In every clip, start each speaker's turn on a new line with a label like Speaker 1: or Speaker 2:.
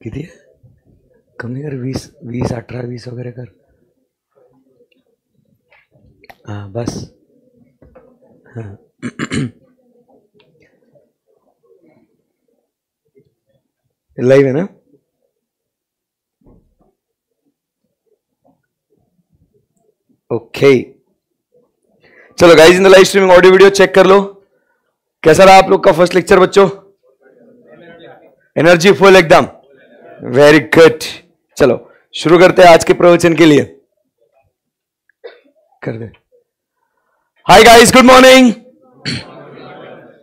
Speaker 1: किती आहे? कमी कर, वीस वीस, अठरा, वीस वगैरे कर. हाँ, बस. हाँ. लाइव है ना? ओके चलो guys in the live streaming audio video check कर लो. कैसा रहा आप लोग का फ़र्स्ट लेक्चर बच्चों? एनर्जी फुल एकदम. वेरी गुड चलो शुरू करते हैं आज के प्रवचन के लिए। कर दे। हाय गाइस गुड मॉर्निंग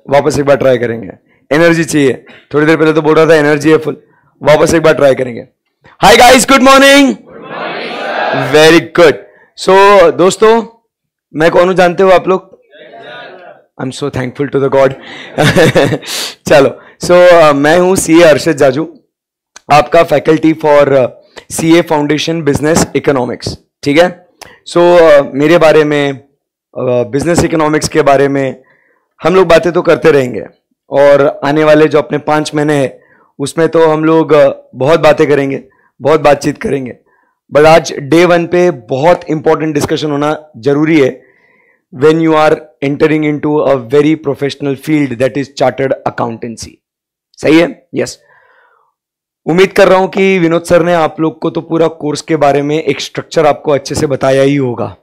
Speaker 1: वापस एक बार ट्राई करेंगे। एनर्जी चाहिए। थोड़ी देर पहले तो बोल रहा था एनर्जी है फुल वापस एक बार ट्राई करेंगे। Hi guys good morning very good so दोस्तों मैं कौन हूँ जानते हो आप लोग? I am so thankful to the God चलो सो so, uh, मैं हूँ सी ए अर्षद जाजू आपका faculty for C A foundation business economics ठीक है? सो so, uh, मेरे बारे में बिज़नेस uh, इकोनॉमिक्स के बारे में हम लोग बातें तो करते रहेंगे और आने वाले जो अपने पाँच महीने हैं उसमें तो हम लोग बहुत बातें करेंगे बहुत बातचीत करेंगे। बट आज डे वन पे बहुत इंपॉर्टेंट डिस्कशन होना ज़रूरी है when you are entering in to a very professional field that is chartered accountancy सही है? Yes yes. उम्मीद कर रहा हूँ कि विनोद सर ने आप लोग को तो पूरा कोर्स के बारे में एक स्ट्रक्चर आपको अच्छे से बताया ही होगा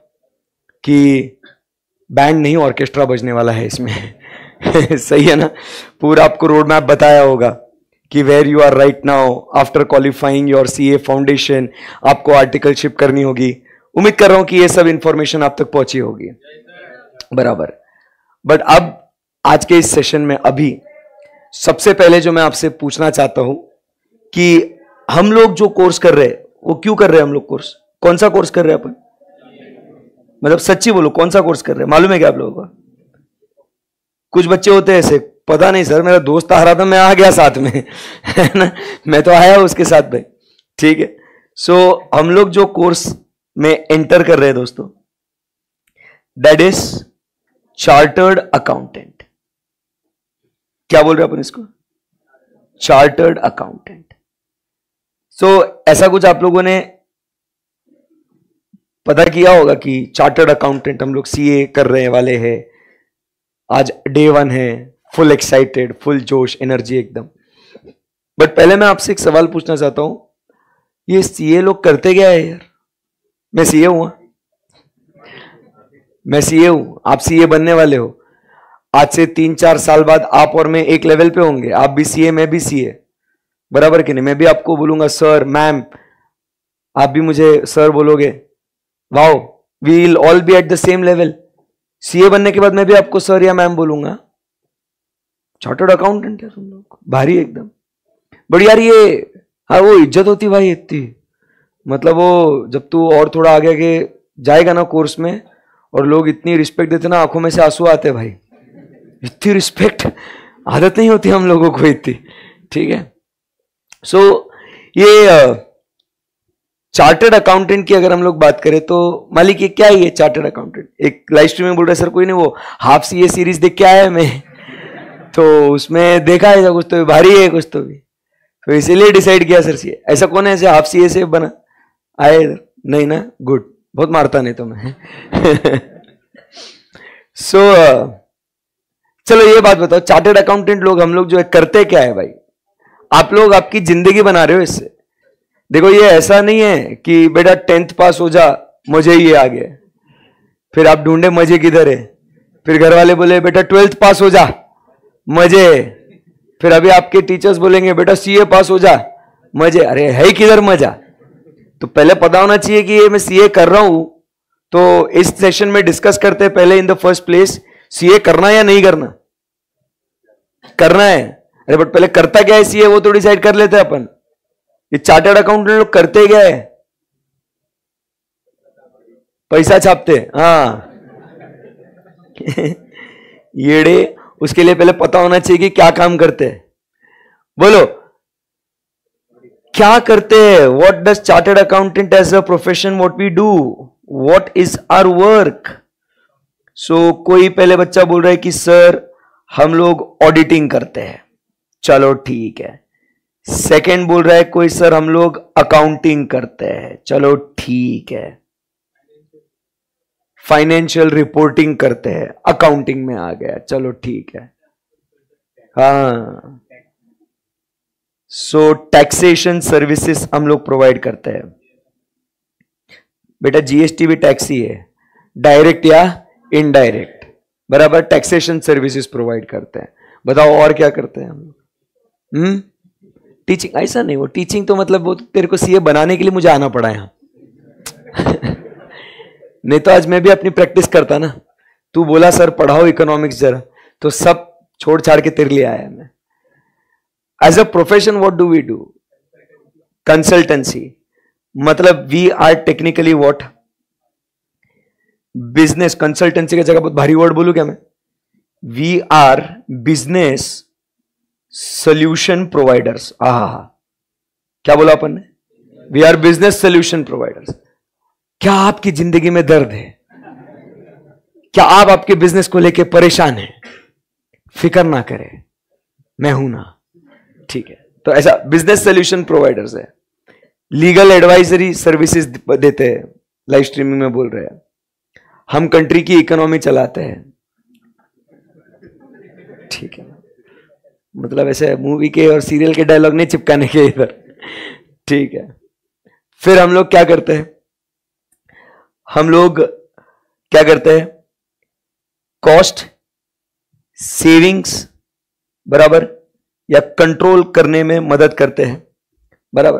Speaker 1: कि बैंड नहीं ऑर्केस्ट्रा बजने वाला है इसमें। सही है ना? पूरा आपको रोड मैप बताया होगा कि where you are right now after qualifying your C A foundation आपको आर्टिकलशिप करनी होगी। उम्मीद कर रहा हूँ कि ये सब इंफॉर्मेशन आप तक पहुँची होगी। बराबर। बट अब आज के इस सेशन में अभी सबसे पहले जो मैं आपसे पूछना चाहता हूँ कि हम लोग जो कोर्स कर रहे हैं वो क्यों कर रहे हैं हम लोग कोर्स कौन सा कोर्स कर रहे हैं अपन? मतलब सच्ची बोलो कौन सा कोर्स कर रहे हैं? मालूम है क्या आप लोगों का? कुछ बच्चे होते हैं ऐसे पता नहीं सर मेरा दोस्त आ रहा था मैं आ गया साथ में है ना? मैं तो आया उसके साथ भाई ठीक है? सो so, हम लोग जो कोर्स में एंटर कर रहे हैं दोस्तों दैट इज़ चार्टर्ड अकाउंटेंट क्या बोल रहे अपन इसको? चार्टर्ड अकाउंटेंट सो so, ऐसा कुछ आप लोगों ने पता किया होगा कि चार्टर्ड अकाउंटेंट हम लोग सीए कर रहे वाले हैं। आज डे वन है फुल एक्साइटेड फुल जोश एनर्जी एकदम। बट पहले मैं आपसे एक सवाल पूछना चाहता हूँ। ये सीए लोग करते क्या है यार? मैं सीए हुआ मैं सीए हूँ आप सीए बनने वाले हो। आज से तीन चार साल बाद आप और मैं एक लेवल पे होंगे आप भी सीए मैं भी सीए बराबर कि नहीं? मैं भी आपको बोलूँगा, सर, मैम, आप भी मुझे सर बोलोगे? Wow we will all be at the same level C बनने के बाद मैं भी आपको सर या मैम बोलूँगा? चार्टर्ड अकाउंटेंट है तुम लोग, भारी एकदम. बड़ी यार ये हाँ वो इज़्ज़त होती भाई इतनी। मतलब वो, जब तू और थोड़ा आगे आगे जाएगा ना कोर्स में, और लोग इतनी रिस्पेक्ट देते ना, आँखों में से आँसू आते भाई। इतनी रिस्पेक्ट आदत नहीं होती हम लोगों को इतनी, ठीक है? सो so, ये चार्टर्ड अकाउंटेंट की अगर हम लोग बात करें तो मालिक ये क्या है ये चार्टर्ड अकाउंटेंट एक लाइव स्ट्रीम में बोल रहे सर कोई नहीं वो हाफ़ सी ए सीरीज़ देख के आया है मैं। तो उसमें देखा है कुछ तो भी भारी है कुछ तो भी। तो इसीलिए डिसाइड किया सर सी। ऐसा कौन है ऐसे हाफ़ सी ए से बना? आए नहीं ना? गुड बहुत मारता नहीं तो मैं। सो so, चलो ये बात बताओ चार्टर्ड अकाउंटेंट लोग हम लोग जो है करते क्या है भाई? आप लोग आपकी ज़िंदगी बना रहे हो इससे। देखो, ये ऐसा नहीं है कि बेटा टेंथ पास हो जा मुझे ये आ गया फिर आप ढूंढे मज़े किधर है। फिर घर वाले बोले, बेटा ट्वेल्थ पास हो जा, मज़े फिर अभी आपके टीचर्स बोलेंगे, बेटा सीए पास हो जा, मज़े अरे, है किधर मज़ा? तो पहले पता होना चाहिए कि ये मैं सीए कर रहा हूँ। तो इस सेशन में डिस्कस करते हैं पहले in the first place C करना या नहीं करना? करना है। अरे बट पहले करता क्या है? सीए वो तो डिसाइड कर लेते हैं अपन। ये चार्टर्ड अकाउंटेंट लोग करते क्या है? पैसा छापते हाँ येड़े उसके लिए पहले पता होना चाहिए कि क्या काम करते हैं। बोलो, क्या करते हैं? What does chartered accountant as a profession what we do what is our work so कोई पहले बच्चा बोल रहा है कि सर हम लोग ऑडिटिंग करते हैं। चलो ठीक है। सेकंड बोल रहा है, कोई सर, हम लोग अकाउंटिंग करते हैं। चलो ठीक है। फाइनेंशियल रिपोर्टिंग करते हैं। अकाउंटिंग में आ गया। चलो ठीक है। हाँ। सो टैक्सेशन सर्विसेज़ हम लोग प्रोवाइड करते हैं। बेटा जीएसटी भी टैक्स ही। है डायरेक्ट या इनडायरेक्ट बराबर टैक्सेशन सर्विसेज़ प्रोवाइड करते हैं। बताओ और क्या करते हैं हम लोग? हम्म? टीचिंग ऐसा नहीं, वो टीचिंग तो मतलब वो तेरे को सीए बनाने के लिए मुझे आना पड़ा यहाँ। नहीं तो आज मैं भी अपनी प्रैक्टिस करता ना। तू बोला, सर, पढ़ाओ इकोनॉमिक्स जरा। तो सब छोड़ छाड़ के तेरे लिए आया मैं। As a profession what do we do consultancy मतलब we are technically what business consultancy की जगह बहुत भारी वर्ड बोलू क्या मैं? We are business solution providers आ क्या बोला अपन ने? We are business solution providers क्या आपकी ज़िंदगी में दर्द है? क्या आप आपके बिज़नेस को लेकर परेशान हैं? फ़िक्र ना करें। मैं हूँ ना। ठीक है। तो ऐसा बिज़नेस सोल्यूशन प्रोवाइडर्स है। लीगल एडवाइजरी सर्विसेज़ देते हैं। लाइव स्ट्रीमिंग में बोल रहे हैं। हम कंट्री की इकोनॉमी चलाते हैं। ठीक है। मतलब ऐसे मूवी के और सीरियल के डायलॉग नहीं चिपकाने के इधर। ठीक है। फिर हम लोग क्या करते हैं? हम लोग क्या करते हैं? कॉस्ट सेविंग्स बराबर या कंट्रोल करने में मदद करते हैं। बराबर।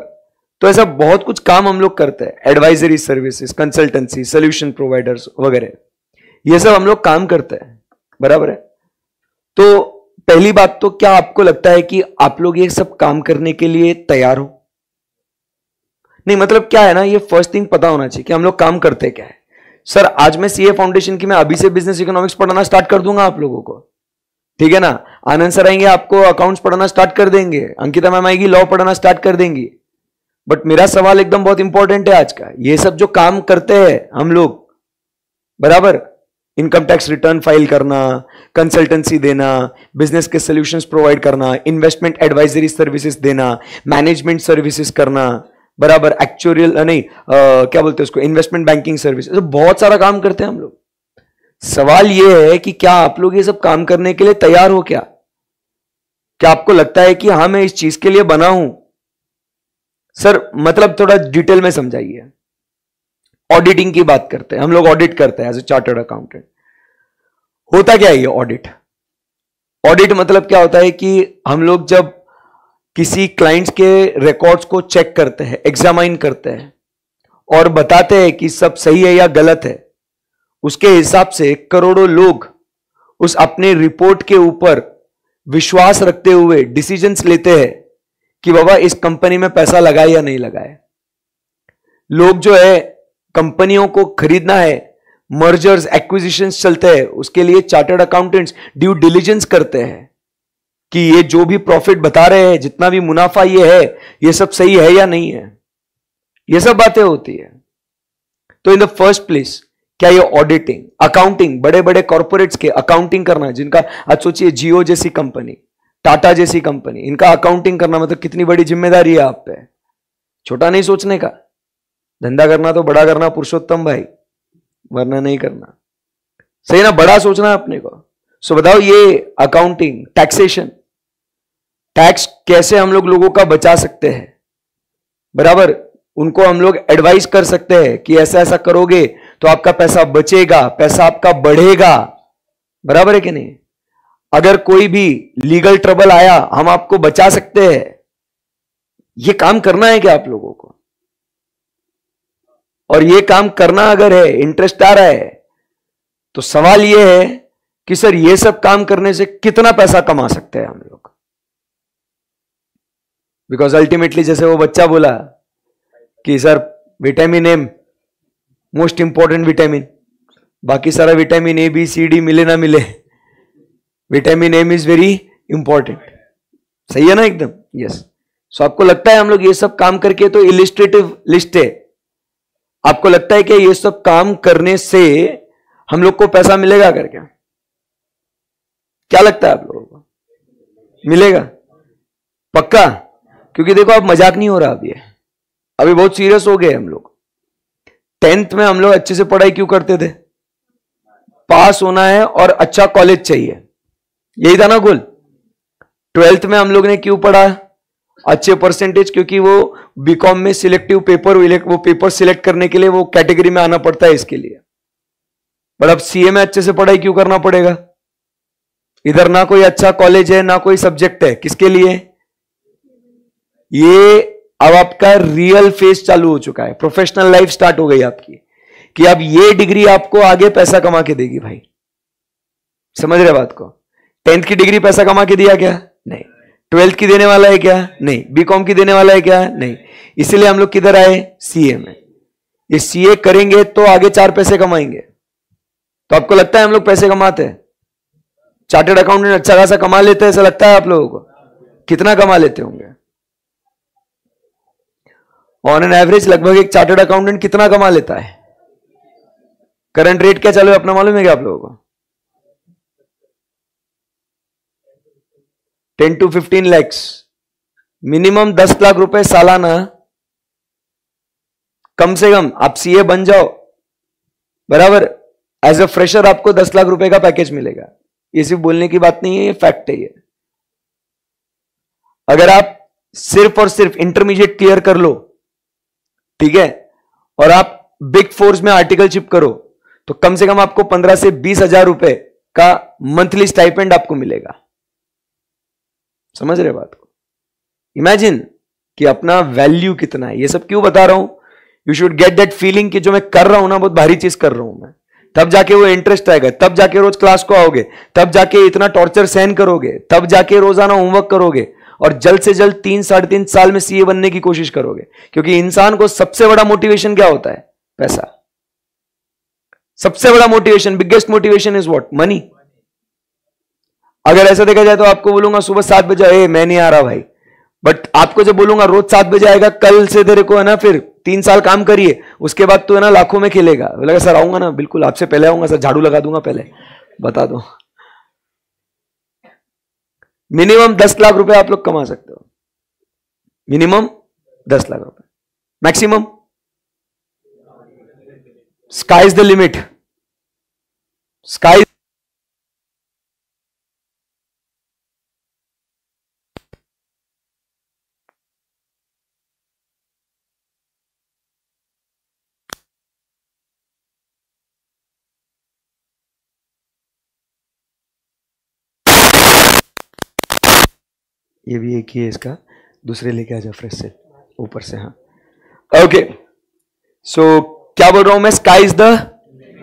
Speaker 1: तो ऐसा बहुत कुछ काम हम लोग करते हैं। Advisory services consultancy solution providers वगैरह। ये सब हम लोग काम करते हैं। बराबर है। तो पहली बात तो क्या आपको लगता है कि आप लोग ये सब काम करने के लिए तैयार हो? नहीं मतलब क्या है ना, ये फ़र्स्ट थिंग पता होना चाहिए कि हम लोग काम करते क्या है। सर आज मैं सीए फाउंडेशन की, मैं अभी से बिज़नेस इकोनॉमिक्स पढ़ाना स्टार्ट कर दूँगा आप लोगों को। ठीक है ना? आनंद सर आएँगे, आपको अकाउंट्स पढ़ाना स्टार्ट कर देंगे। अंकिता मैम आएगी लॉ पढ़ाना स्टार्ट कर देंगी। बट मेरा सवाल एकदम बहुत इंपॉर्टेंट है आज का। ये सब जो काम करते हैं हम लोग, बराबर? इनकम टैक्स रिटर्न फ़ाइल करना कंसल्टेंसी देना बिज़नेस के सोल्यूशंस प्रोवाइड करना इन्वेस्टमेंट एडवाइजरी सर्विसेज़ देना मैनेजमेंट सर्विसेज़ करना बराबर एक्चुअल नहीं आ, क्या बोलते हैं उसको इन्वेस्टमेंट बैंकिंग सर्विस तो बहुत सारा काम करते हैं हम लोग। सवाल यह है कि क्या आप लोग ये सब काम करने के लिए तैयार हो क्या? क्या आपको लगता है कि हाँ मैं इस चीज़ के लिए बना हूँ? सर मतलब थोड़ा डिटेल में समझाइए। ऑडिटिंग की बात करते हैं। हम लोग ऑडिट करते हैं एज ए चार्टर्ड अकाउंटेंट होता क्या है ये ऑडिट ऑडिट मतलब क्या होता है कि हम लोग जब किसी क्लाइंट्स के रिकॉर्ड्स को चेक करते हैं एग्जामाइन करते हैं और बताते हैं कि सब सही है या गलत है, उसके हिसाब से करोड़ों लोग उस अपने रिपोर्ट के ऊपर विश्वास रखते हुए डिसीजंस लेते हैं कि बाबा इस कंपनी में पैसा लगाए या नहीं लगाए। लोग जो है कंपनियों को खरीदना है मर्जर्स एक्विजिशन चलते हैं, उसके लिए चार्टर्ड अकाउंटेंट्स ड्यू डिलीजेंस करते हैं कि ये जो भी प्रॉफिट बता रहे हैं, जितना भी मुनाफा ये है, ये सब सही है या नहीं है। ये सब बातें होती है। तो इन द फ़र्स्ट प्लेस क्या ये ऑडिटिंग अकाउंटिंग बड़े बड़े कॉर्पोरेट्स के अकाउंटिंग करना है जिनका आज सोचिए जियो जैसी कंपनी टाटा जैसी कंपनी इनका अकाउंटिंग करना मतलब कितनी बड़ी ज़िम्मेदारी है आप पे? छोटा नहीं सोचने का। धंधा करना तो बड़ा करना, पुरुषोत्तम भाई, वरना नहीं करना। सही ना, बड़ा सोचना अपने को। सो बताओ ये अकाउंटिंग टैक्सेशन टैक्स कैसे हम लोग लोगों का बचा सकते हैं? बराबर, उनको हम लोग एडवाइस कर सकते हैं कि ऐसा ऐसा करोगे तो आपका पैसा बचेगा, पैसा आपका बढ़ेगा। बराबर है कि नहीं? अगर कोई भी लीगल ट्रबल आया, हम आपको बचा सकते हैं। ये काम करना है क्या आप लोगों को? और ये काम करना अगर है इंटरेस्ट आ रहा है तो सवाल ये है कि सर ये सब काम करने से कितना पैसा कमा सकते हैं हम लोग? बिकॉज़ अल्टीमेटली जैसे वो बच्चा बोला कि sir vitamin M most important vitamin बाकी सारा vitamin A B C D मिले ना मिले vitamin M is very important सही है ना एकदम? Yes yes. सो so आपको लगता है हम लोग ये सब काम करके तो इलिस्ट्रेटिव लिस्ट है? आपको लगता है कि ये सब काम करने से हम लोग को पैसा मिलेगा करके क्या लगता है आप लोगों को? मिलेगा? पक्का? क्योंकि देखो, अब मज़ाक नहीं हो रहा अभी अभी बहुत सीरियस हो गए हम लोग। टेंथ में हम लोग अच्छे से पढ़ाई क्यों करते थे? पास होना है और अच्छा कॉलेज चाहिए। यही था ना गोल ट्वेल्थ में हम लोग ने क्यों पढ़ा? अच्छे परसेंटेज क्योंकि वो बीकॉम में सिलेक्टिव पेपर वो पेपर सिलेक्ट करने के लिए वो कैटेगरी में आना पड़ता है इसके लिए। बट अब सीए में अच्छे से पढ़ाई क्यों करना पड़ेगा? इधर ना कोई अच्छा कॉलेज है, ना कोई सब्जेक्ट है, किसके लिए? ये अब आपका रियल फेस चालू हो चुका है प्रोफेशनल लाइफ स्टार्ट हो गई आपकी, कि अब ये डिग्री आपको आगे पैसा कमा के देगी भाई। समझ रहे बात को? टेंथ की डिग्री पैसा कमा के दिया क्या नहीं। ट्वेल्थ की देने वाला है क्या? नहीं। बीकॉम की देने वाला है क्या? नहीं। इसीलिए हम लोग किधर आए? सीए में। ये सीए करेंगे तो आगे चार पैसे कमाएँगे। तो आपको लगता है हम लोग पैसे कमाते हैं? चार्टेड अकाउंटेंट अच्छा खासा कमा लेते हैं, ऐसा लगता है आप लोगों को? कितना कमा लेते होंगे? ऑन एन एवरेज लगभग एक चार्टेड अकाउंटेंट कितना कमा लेता है? करंट रेट क्या चालू है? अपना मालूम है क्या आप लोगों को? Ten to fifteen lakhs minimum दस लाख रुपए सालाना। कम से कम आप सीए बन जाओ। बराबर? एज अ फ्रेशर आपको दस लाख रुपए का पैकेज मिलेगा। ये सिर्फ़ बोलने की बात नहीं है, ये फैक्ट है ये। अगर आप सिर्फ़ और सिर्फ़ इंटरमीडिएट क्लियर कर लो, ठीक है, और आप बिग फोर्स में आर्टिकल चिप करो तो कम से कम आपको पंद्रह से बीस हज़ार रुपए का मंथली स्टाइपेंड आपको मिलेगा। समझ रहे बात को? इमेजिन कि अपना वैल्यू कितना है। ये सब क्यों बता रहा हूँ? You should get that feeling कि जो मैं कर रहा हूँ ना, बहुत भारी चीज़ कर रहा हूँ मैं। तब जाके वो इंटरेस्ट आएगा। तब जाके रोज क्लास को आओगे। तब जाके इतना टॉर्चर सहन करोगे। तब जाके रोज़ाना होमवर्क करोगे। और जल्द से जल्द तीन, साढ़े तीन साल में सीए बनने की कोशिश करोगे। क्योंकि इंसान को सबसे बड़ा मोटिवेशन क्या होता है? पैसा। सबसे बड़ा motivation biggest motivation is what money अगर ऐसा देखा जाए तो आपको बोलूँगा सुबह सात बजे, ए, मैं नहीं आ रहा भाई। बट आपको जब बोलूँगा रोज सात बजे आएगा, कल से तेरे को है ना, फिर तीन साल काम करिए, उसके बाद तो है ना लाखों में खेलेगा। बोलेगा सर आऊँगा ना, बिल्कुल आपसे पहले आऊँगा, सर झाड़ू लगा दूँगा पहले। बता दो। मिनिमम दस लाख रुपए आप लोग कमा सकते हो। मिनिमम दस लाख रुपए। Maximum sky is the limit sky ये भी एक ही है इसका। दूसरे लेके आ जाओ फ्रेश से ऊपर से हाँ। ओके सो so, क्या बोल रहा हूँ मैं? स्काई इज़ द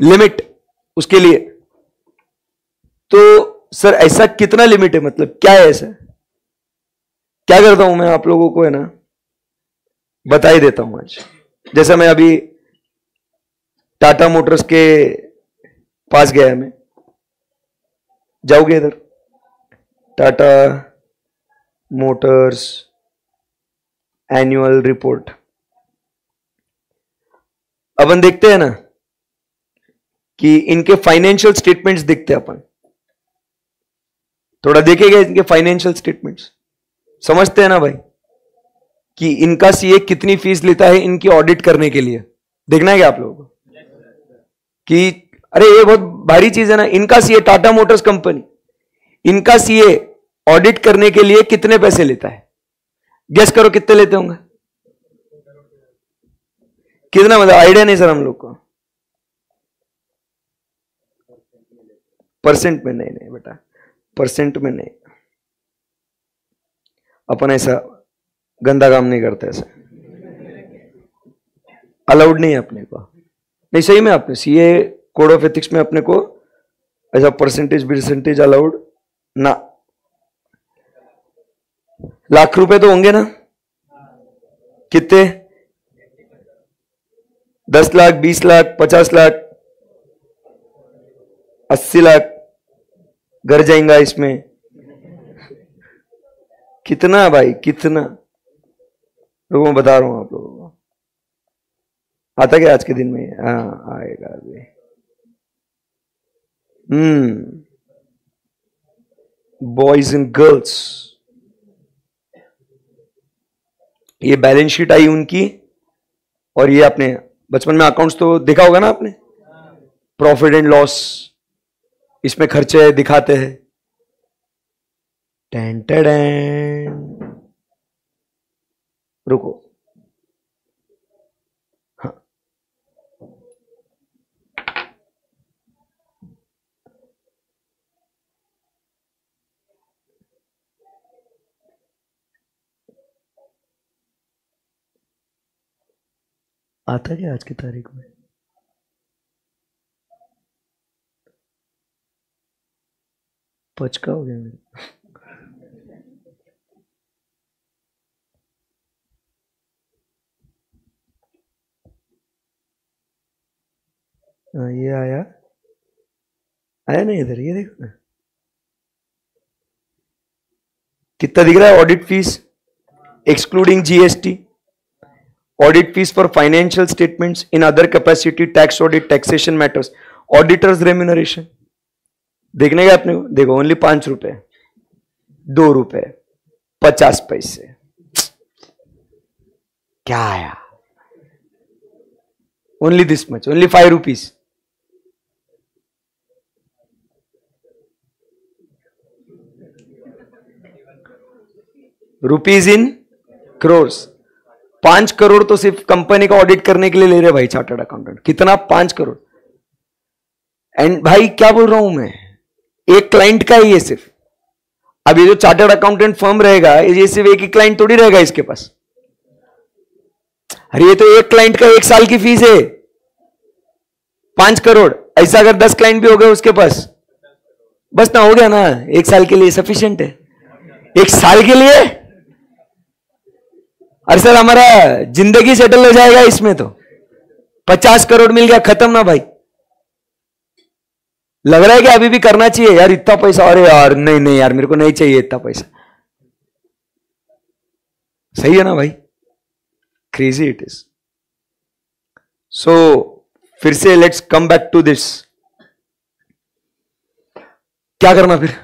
Speaker 1: लिमिट उसके लिए। तो सर ऐसा कितना लिमिट है? मतलब क्या है ऐसा? क्या करता हूँ मैं आप लोगों को है ना? बता ही देता हूँ आज। जैसा मैं अभी टाटा मोटर्स के पास गया मैं। जाओगे इधर? टाटा मोटर्स एनुअल रिपोर्ट अपन देखते हैं ना कि इनके फाइनेंशियल स्टेटमेंट्स देखते हैं अपन। थोड़ा देखेगा इनके फाइनेंशियल स्टेटमेंट्स समझते हैं ना भाई कि इनका सीए कितनी फ़ीस लेता है इनकी ऑडिट करने के लिए। देखना है क्या आप लोगों को? कि अरे ये बहुत भारी चीज़ है ना। इनका सीए टाटा मोटर्स कंपनी इनका सीए ऑडिट करने के लिए कितने पैसे लेता है? गेस करो कितने लेते होंगे? कितना मतलब आइडिया नहीं सर हम लोग को। परसेंट में नहीं नहीं बेटा। परसेंट में नहीं। अपन ऐसा गंदा काम नहीं करते ऐसा। अलाउड नहीं है अपने को। नहीं, सही में आपने सीए कोड ऑफ़ एथिक्स में अपने को ऐसा परसेंटेज परसेंटेज अलाउड ना लाख रुपए तो होंगे ना? कितने? दस लाख, बीस लाख, पचास लाख, अस्सी लाख घर जाएँगा इसमें। कितना भाई, कितना? लोगों को बता रहा हूँ आप लोगों को। आता क्या आज के दिन में? हाँ आएगा अभी। हम्म। बॉयज़ एंड गर्ल्स ये बैलेंस शीट आई उनकी और ये आपने, बचपन में अकाउंट्स तो देखा होगा ना आपने? प्रॉफिट एंड लॉस इसमें खर्चे दिखाते हैं। टेंटेड रुको हाँ आता क्या आज की तारीख में? पचका हो गया मेरा। हाँ ये आया। आया नहीं इधर, ये देखो ना। कितना दिख रहा है audit fees excluding GST audit fees for financial statements in other capacity tax audit taxation matters auditors remuneration देखने का अपने देखो ओनली पाँच रुपए। दो रुपए। पचास पैसे। क्या आया? Only this much only five rupees rupees in crores पाँच करोड़ तो सिर्फ़ कंपनी का ऑडिट करने के लिए ले रहे भाई चार्टर्ड अकाउंटेंट। कितना? पाँच करोड़। एंड भाई क्या बोल रहा हूँ मैं? एक क्लाइंट का ही है सिर्फ़। अब ये जो चार्टर्ड अकाउंटेंट फर्म रहेगा, ये सिर्फ़ एक ही क्लाइंट थोड़ी रहेगा इसके पास। अरे ये तो एक क्लाइंट का एक साल की फ़ीस है। पाँच करोड़। ऐसा अगर दस क्लाइंट भी हो गए उसके पास। बस ना हो गया ना। एक साल के लिए सफिशियंट है। एक साल के लिए? अरे सर, हमारा ज़िंदगी सेटल हो जाएगा इसमें तो। पचास करोड़ मिल गया, खत्म ना भाई। लग रहा है कि अभी भी करना चाहिए। यार, इतना पैसा, अरे यार, नहीं नहीं यार, मेरे को नहीं चाहिए इतना पैसा। सही है ना भाई? क्रेजी इट इज़ सो फिर से let's come back to this क्या करना फिर?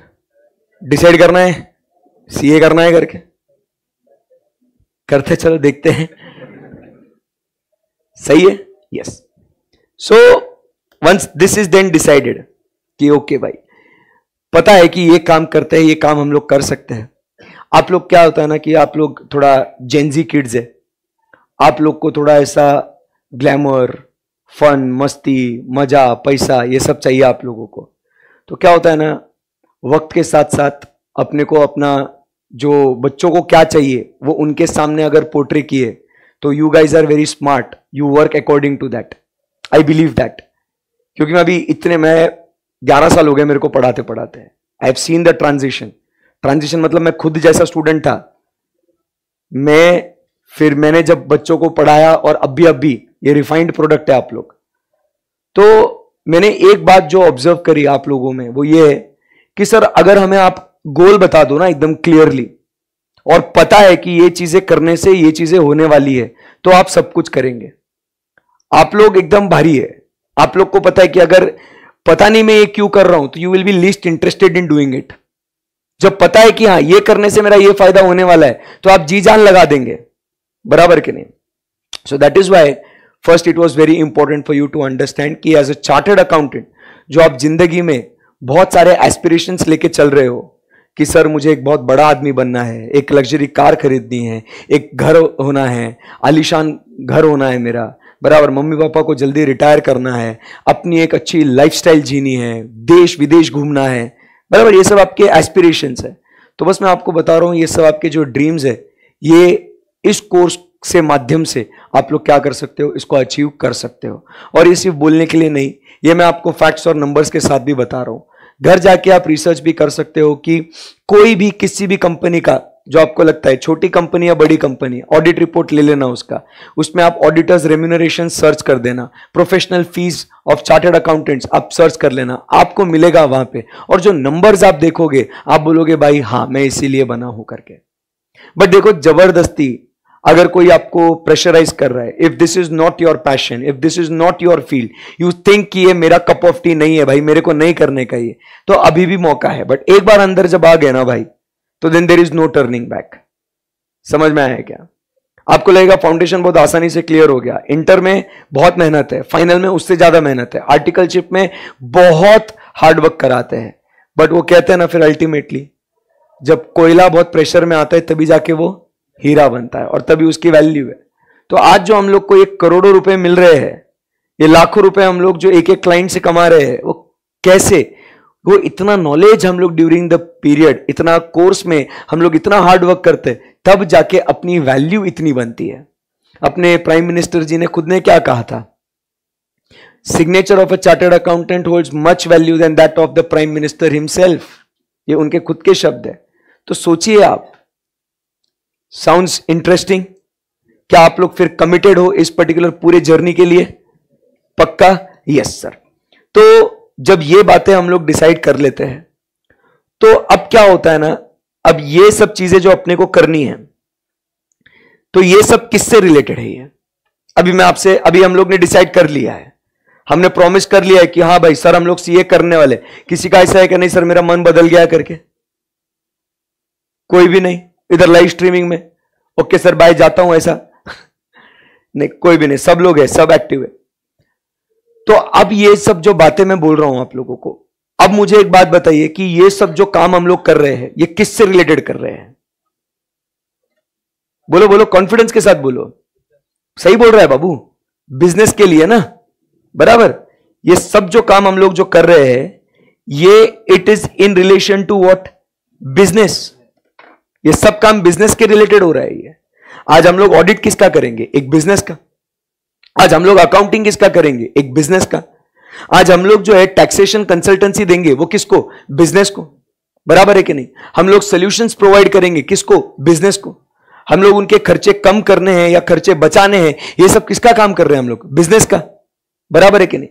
Speaker 1: डिसाइड करना है? सीए करना है करके करते चलो, देखते हैं। सही है? Yes so once this is then decided कि ओके भाई पता है कि ये काम करते हैं, ये काम हम लोग कर सकते हैं। आप लोग क्या होता है ना कि आप लोग थोड़ा जेंजी किड्स है। आप लोग को थोड़ा ऐसा ग्लैमर फन मस्ती, मज़ा, पैसा, ये सब चाहिए आप लोगों को। तो क्या होता है ना, वक्त के साथ साथ अपने को अपना जो बच्चों को क्या चाहिए, वो उनके सामने अगर पोर्ट्रे किए तो you guys are very smart you work according to that I believe that क्योंकि मैं अभी इतने, मैं ग्यारह साल हो गए मेरे को पढ़ाते पढ़ाते I have seen the transition transition मतलब मैं खुद जैसा स्टूडेंट था। मैं, फिर मैंने जब बच्चों को पढ़ाया और अभी अभी ये रिफाइंड प्रोडक्ट है आप लोग। तो मैंने एक बात जो ऑब्ज़र्व करी आप लोगों में, वो ये है कि सर, अगर हमें आप गोल बता दो ना एकदम क्लियरली और पता है कि ये चीज़ें करने से ये चीज़ें होने वाली है तो आप सब कुछ करेंगे। आप लोग एकदम भारी है। आप लोग को पता है कि अगर पता नहीं मैं ये क्यों कर रहा हूँ तो you will be least interested in doing it जब पता है कि हाँ ये करने से मेरा ये फ़ायदा होने वाला है तो आप जी जान लगा देंगे। बराबर के नहीं? So that is why first it was very important for you to understand कि एज अ चार्टर्ड अकाउंटेंट जो आप ज़िंदगी में बहुत सारे एस्पिरेशन लेके चल रहे हो कि सर मुझे एक बहुत बड़ा आदमी बनना है, एक लग्जरी कार खरीदनी है, एक घर होना है, आलिशान घर होना है मेरा। बराबर मम्मी पापा को जल्दी रिटायर करना है, अपनी एक अच्छी लाइफस्टाइल जीनी है, देश विदेश घूमना है। बराबर, ये सब आपके एस्पिरेशन है। तो बस मैं आपको बता रहा हूँ, ये सब आपके जो ड्रीम्स है, ये इस कोर्स से माध्यम से आप लोग क्या कर सकते हो, इसको अचीव कर सकते हो। और ये सिर्फ़ बोलने के लिए नहीं, ये मैं आपको फैक्ट्स और नंबर्स के साथ भी बता रहा हूँ। घर जाके आप रिसर्च भी कर सकते हो कि कोई भी किसी भी कंपनी का, जो आपको लगता है, छोटी कंपनी या बड़ी कंपनी ऑडिट रिपोर्ट ले लेना उसका। उसमें आप ऑडिटर्स रेम्यूनरेशन सर्च कर देना। Professional fees of chartered accountants आप सर्च कर लेना। आपको मिलेगा वहाँ पे। और जो नंबर्स आप देखोगे, आप बोलोगे, भाई हाँ मैं इसीलिए बना हूँ करके। बट देखो, ज़बरदस्ती अगर कोई आपको प्रेशराइज कर रहा है if this is not your passion if this is not your field you think कि ये मेरा कप ऑफ़ टी नहीं है भाई, मेरे को नहीं करने का ये तो अभी भी मौका है। बट एक बार अंदर जब आ गए ना भाई तो then there is no turning back समझ में आया क्या? आपको लगेगा फाउंडेशन बहुत आसानी से क्लियर हो गया। इंटर में बहुत मेहनत है फाइनल में उससे ज़्यादा मेहनत है। आर्टिकलशिप में बहुत हार्डवर्क कराते हैं। बट वो कहते हैं ना फिर अल्टीमेटली जब कोयला बहुत प्रेशर में आता है, तभी जाके वो हीरा बनता है और तभी उसकी वैल्यू है। तो आज जो हम लोग को एक करोड़ों रुपए मिल रहे हैं, ये लाखों रुपए हम लोग जो एक एक क्लाइंट से कमा रहे हैं, वो कैसे? वो इतना नॉलेज हम लोग ड्यूरिंग द पीरियड इतना कोर्स में हम लोग इतना हार्ड वर्क करते तब जाके अपनी वैल्यू इतनी बनती है। अपने प्राइम मिनिस्टर जी ने खुद ने क्या कहा था? Signature of a chartered accountant hold much value then that of the prime minister himself ये उनके खुद के शब्द है। तो सोचिए आप साउंड्स इंटरेस्टिंग क्या आप लोग फिर कमिटेड हो इस पर्टिकुलर पूरे जर्नी के लिए? पक्का? यस सर तो जब ये बातें हम लोग डिसाइड कर लेते हैं तो अब क्या होता है ना? अब ये सब चीज़ें जो अपने को करनी है तो ये सब किससे रिलेटेड है ये? अभी मैं आपसे, अभी हम लोग ने डिसाइड कर लिया है। हमने प्रॉमिस कर लिया है कि हाँ भाई सर हम लोग सीए करने वाले। किसी का ऐसा है कि नहीं सर मेरा मन बदल गया करके? कोई भी नहीं। इधर लाइव स्ट्रीमिंग में। ओके सर बाय जाता हूँ ऐसा। नहीं, कोई भी नहीं, सब लोग है, सब एक्टिव है। तो अब ये सब जो बातें मैं बोल रहा हूँ आप लोगों को, अब मुझे एक बात बताइए कि ये सब जो काम हम लोग कर रहे हैं, ये किससे रिलेटेड कर रहे हैं? बोलो बोलो कॉन्फिडेंस के साथ बोलो। सही बोल रहा है बाबू? बिज़नेस के लिए ना? बराबर? ये सब जो काम हम लोग जो कर रहे हैं, ये it is in relation to what business ये सब काम बिज़नेस के रिलेटेड हो रहा है ये। आज हम लोग ऑडिट किसका करेंगे? एक बिज़नेस का। आज हम लोग अकाउंटिंग किसका करेंगे? एक बिज़नेस का। आज हम लोग जो है टैक्सेशन कंसल्टेंसी देंगे, वो किसको? बिज़नेस को। बराबर है कि नहीं? हम लोग सोल्यूशंस प्रोवाइड करेंगे किसको? बिज़नेस को। हम लोग उनके खर्चे कम करने हैं या खर्चे बचाने हैं, ये सब किसका काम कर रहे हैं हम लोग? बिज़नेस का। बराबर है कि नहीं?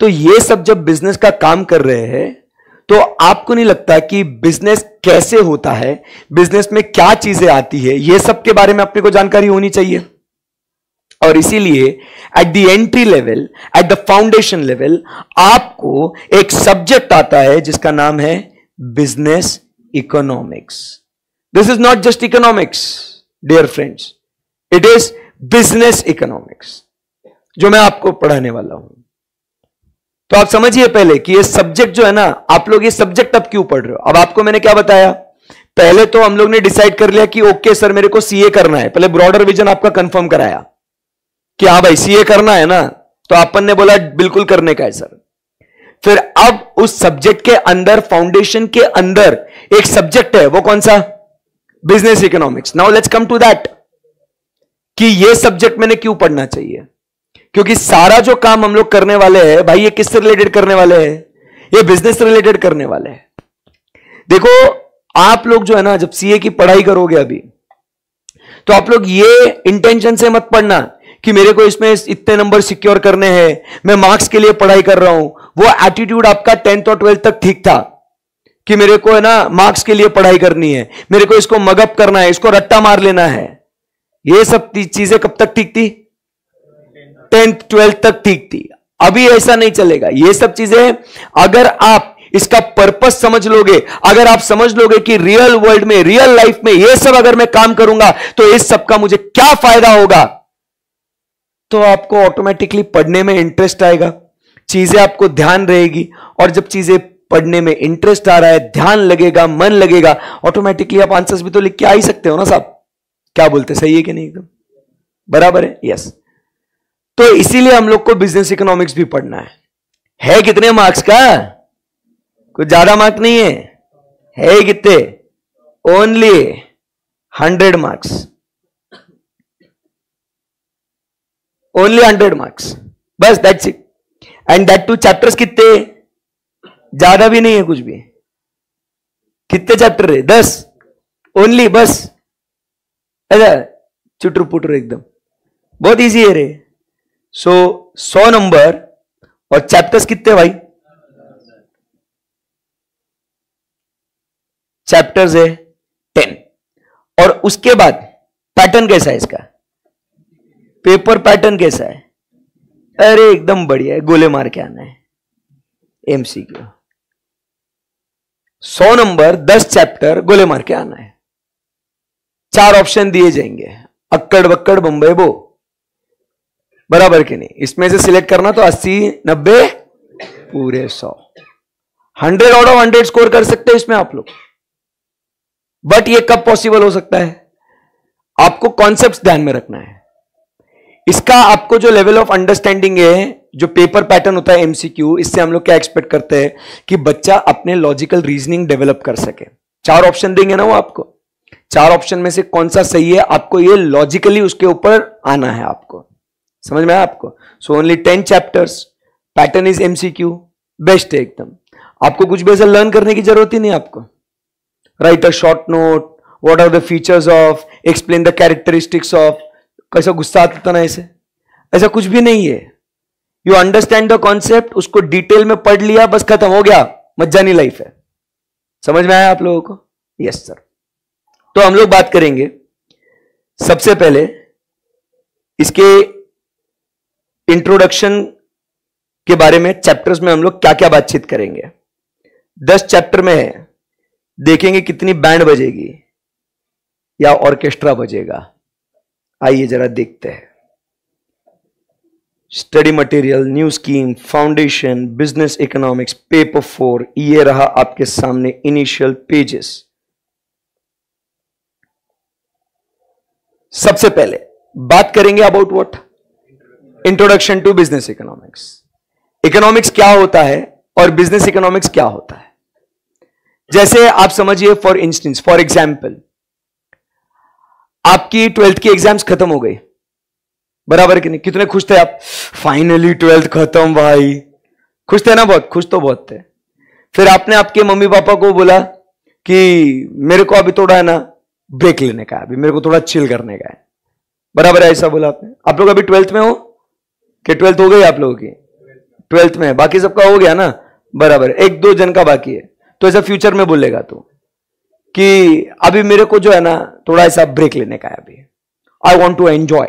Speaker 1: तो ये सब जब बिज़नेस का काम कर रहे हैं तो आपको नहीं लगता कि बिज़नेस कैसे होता है? बिज़नेस में क्या चीज़ें आती है? ये सब के बारे में अपने को जानकारी होनी चाहिए। और इसीलिए at the entry level at the foundation level आपको एक सब्जेक्ट आता है जिसका नाम है business economics this is not just economics dear friends it is business economics जो मैं आपको पढ़ाने वाला हूँ। तो आप समझिए पहले कि ये सब्जेक्ट जो है ना, आप लोग ये सब्जेक्ट अब क्यों पढ़ रहे हो? अब आपको मैंने क्या बताया? पहले तो हम लोग ने डिसाइड कर लिया कि ओके सर मेरे को सीए करना है। पहले ब्रॉडर विजन आपका कंफर्म कराया कि हाँ भाई सीए करना है ना तो अपन ने बोला, बिल्कुल करने का है सर फिर अब उस सब्जेक्ट के अंदर फाउंडेशन के अंदर एक सब्जेक्ट है, वो कौन सा? Business economics now let's come to that कि ये सब्जेक्ट मैंने क्यों पढ़ना चाहिए? क्योंकि सारा जो काम हम लोग करने वाले हैं, भाई ये किससे रिलेटेड करने वाले हैं? ये बिज़नेस रिलेटेड करने वाले हैं। देखो, आप लोग जो है ना, जब सीए की पढ़ाई करोगे अभी तो आप लोग ये इंटेंशन से मत पढ़ना कि मेरे को इसमें इतने नंबर सिक्योर करने हैं, मैं मार्क्स के लिए पढ़ाई कर रहा हूँ। वो एटीट्यूड आपका टेंथ और ट्वेल्थ तक ठीक था कि मेरे को है ना मार्क्स के लिए पढ़ाई करनी है। मेरे को इसको मगअप करना है, इसको रट्टा मार लेना है। ये सब चीज़ें कब तक ठीक थी? टेंथ, ट्वेल्थ तक ठीक थी। अभी ऐसा नहीं चलेगा। ये सब चीज़ें अगर आप इसका पर्पस समझ लोगे, अगर आप समझ लोगे कि रियल वर्ल्ड में रियल लाइफ में ये सब अगर मैं काम करूँगा तो इस सब का मुझे क्या फ़ायदा होगा? तो आपको ऑटोमेटिकली पढ़ने में इंटरेस्ट आएगा। चीज़ें आपको ध्यान रहेगी। और जब चीज़ें पढ़ने में इंटरेस्ट आ रहा है, ध्यान लगेगा, मन लगेगा ऑटोमेटिकली आप आंसर्स भी तो लिख के आ ही सकते हो ना साहब? क्या बोलते सही है कि नहीं एकदम? बराबर है? यस तो इसीलिए हम लोग को बिज़नेस इकोनॉमिक्स भी पढ़ना है। है कितने मार्क्स का? कुछ ज़्यादा मार्क नहीं है। है कितने? Only hundred marks only hundred marks बस that's it and that too chapters कितने? ज़्यादा भी नहीं है कुछ भी। कितने चैप्टर है? दस। ओनली बस। ऐसा चुटर पुटर एकदम। बहुत इजी है रे। सो so, सौ नंबर और चैप्टर्स कितने भाई? चैप्टर्स है टेन और उसके बाद पैटर्न कैसा है इसका? पेपर पैटर्न कैसा है? अरे एकदम बढ़िया है गोले मार के आना है। एमसीक्यू सौ नंबर दस चैप्टर गोले मार के आना है। चार ऑप्शन दिए जाएँगे। अक्कड़ बक्कड़ बंबई बो बराबर के नहीं। इसमें से सिलेक्ट करना तो अस्सी, नब्बे, पूरे सौ। Hundred out of hundred score कर सकते हैं इसमें आप लोग। बट ये कब पॉसिबल हो सकता है? आपको कॉन्सेप्ट ध्यान में रखना है। इसका आपको जो लेवल ऑफ़ अंडरस्टैंडिंग है, जो पेपर पैटर्न होता है एमसीक्यू इससे हम लोग क्या एक्सपेक्ट करते हैं कि बच्चा अपने लॉजिकल रीजनिंग डेवलप कर सके। चार ऑप्शन देंगे ना वो आपको? चार ऑप्शन में से कौन सा सही है? आपको ये लॉजिकली उसके ऊपर आना है आपको। समझ में आपको? So only ten chapters pattern is MCQ based है एकदम. आपको कुछ भी ऐसा लर्न करने की ज़रूरत ही नहीं आपको. Write a short note what are the features of explain the characteristics of कैसा गुस्सा आता था ना ऐसे? ऐसा कुछ भी नहीं है. यू अंडरस्टैंड द कॉन्सेप्ट उसको डिटेल में पढ़ लिया, बस खत्म, हो गया. मज्जानी लाइफ है. समझ में आया आप लोगों को? यस सर तो हम लोग बात करेंगे. सबसे पहले, इसके इंट्रोडक्शन के बारे में चैप्टर्स में हम लोग क्या क्या बातचीत करेंगे। दस चैप्टर में है, देखेंगे कितनी बैंड बजेगी या ऑर्केस्ट्रा बजेगा। आइए जरा देखते हैं। Study material new scheme foundation business economics paper four ये रहा आपके सामने इनिशियल पेजेस सबसे पहले, बात करेंगे about what introduction to business economics economics क्या होता है और बिज़नेस इकोनॉमिक्स क्या होता है? जैसे आप समझिए फॉर इंस्टेंस फॉर एग्ज़ाम्पल आपकी ट्वेल्थ की एग्ज़ाम्स खत्म हो गई। बराबर कि नहीं? कितने खुश थे आप? फाइनली ट्वेल्थ खत्म भाई। खुश थे ना बहुत? खुश तो बहुत थे। फिर आपने आपके मम्मी पापा को बोला कि मेरे को अभी थोड़ा है ना ब्रेक लेने का अभी मेरे को थोड़ा चिल करने का है। बराबर है ऐसा बोला आपने। आप लोग अभी ट्वेल्थ में हो? कि ट्वेल्थ हो गई आप लोगों की? ट्वेल्थ में बाकी सबका हो गया ना? बराबर। एक दो जन का बाकी है। तो ऐसा फ्यूचर में बोलेगा तू। कि अभी मेरे को जो है ना, थोड़ा ऐसा ब्रेक लेने का है अभी। आई वॉन्ट टू एंजॉय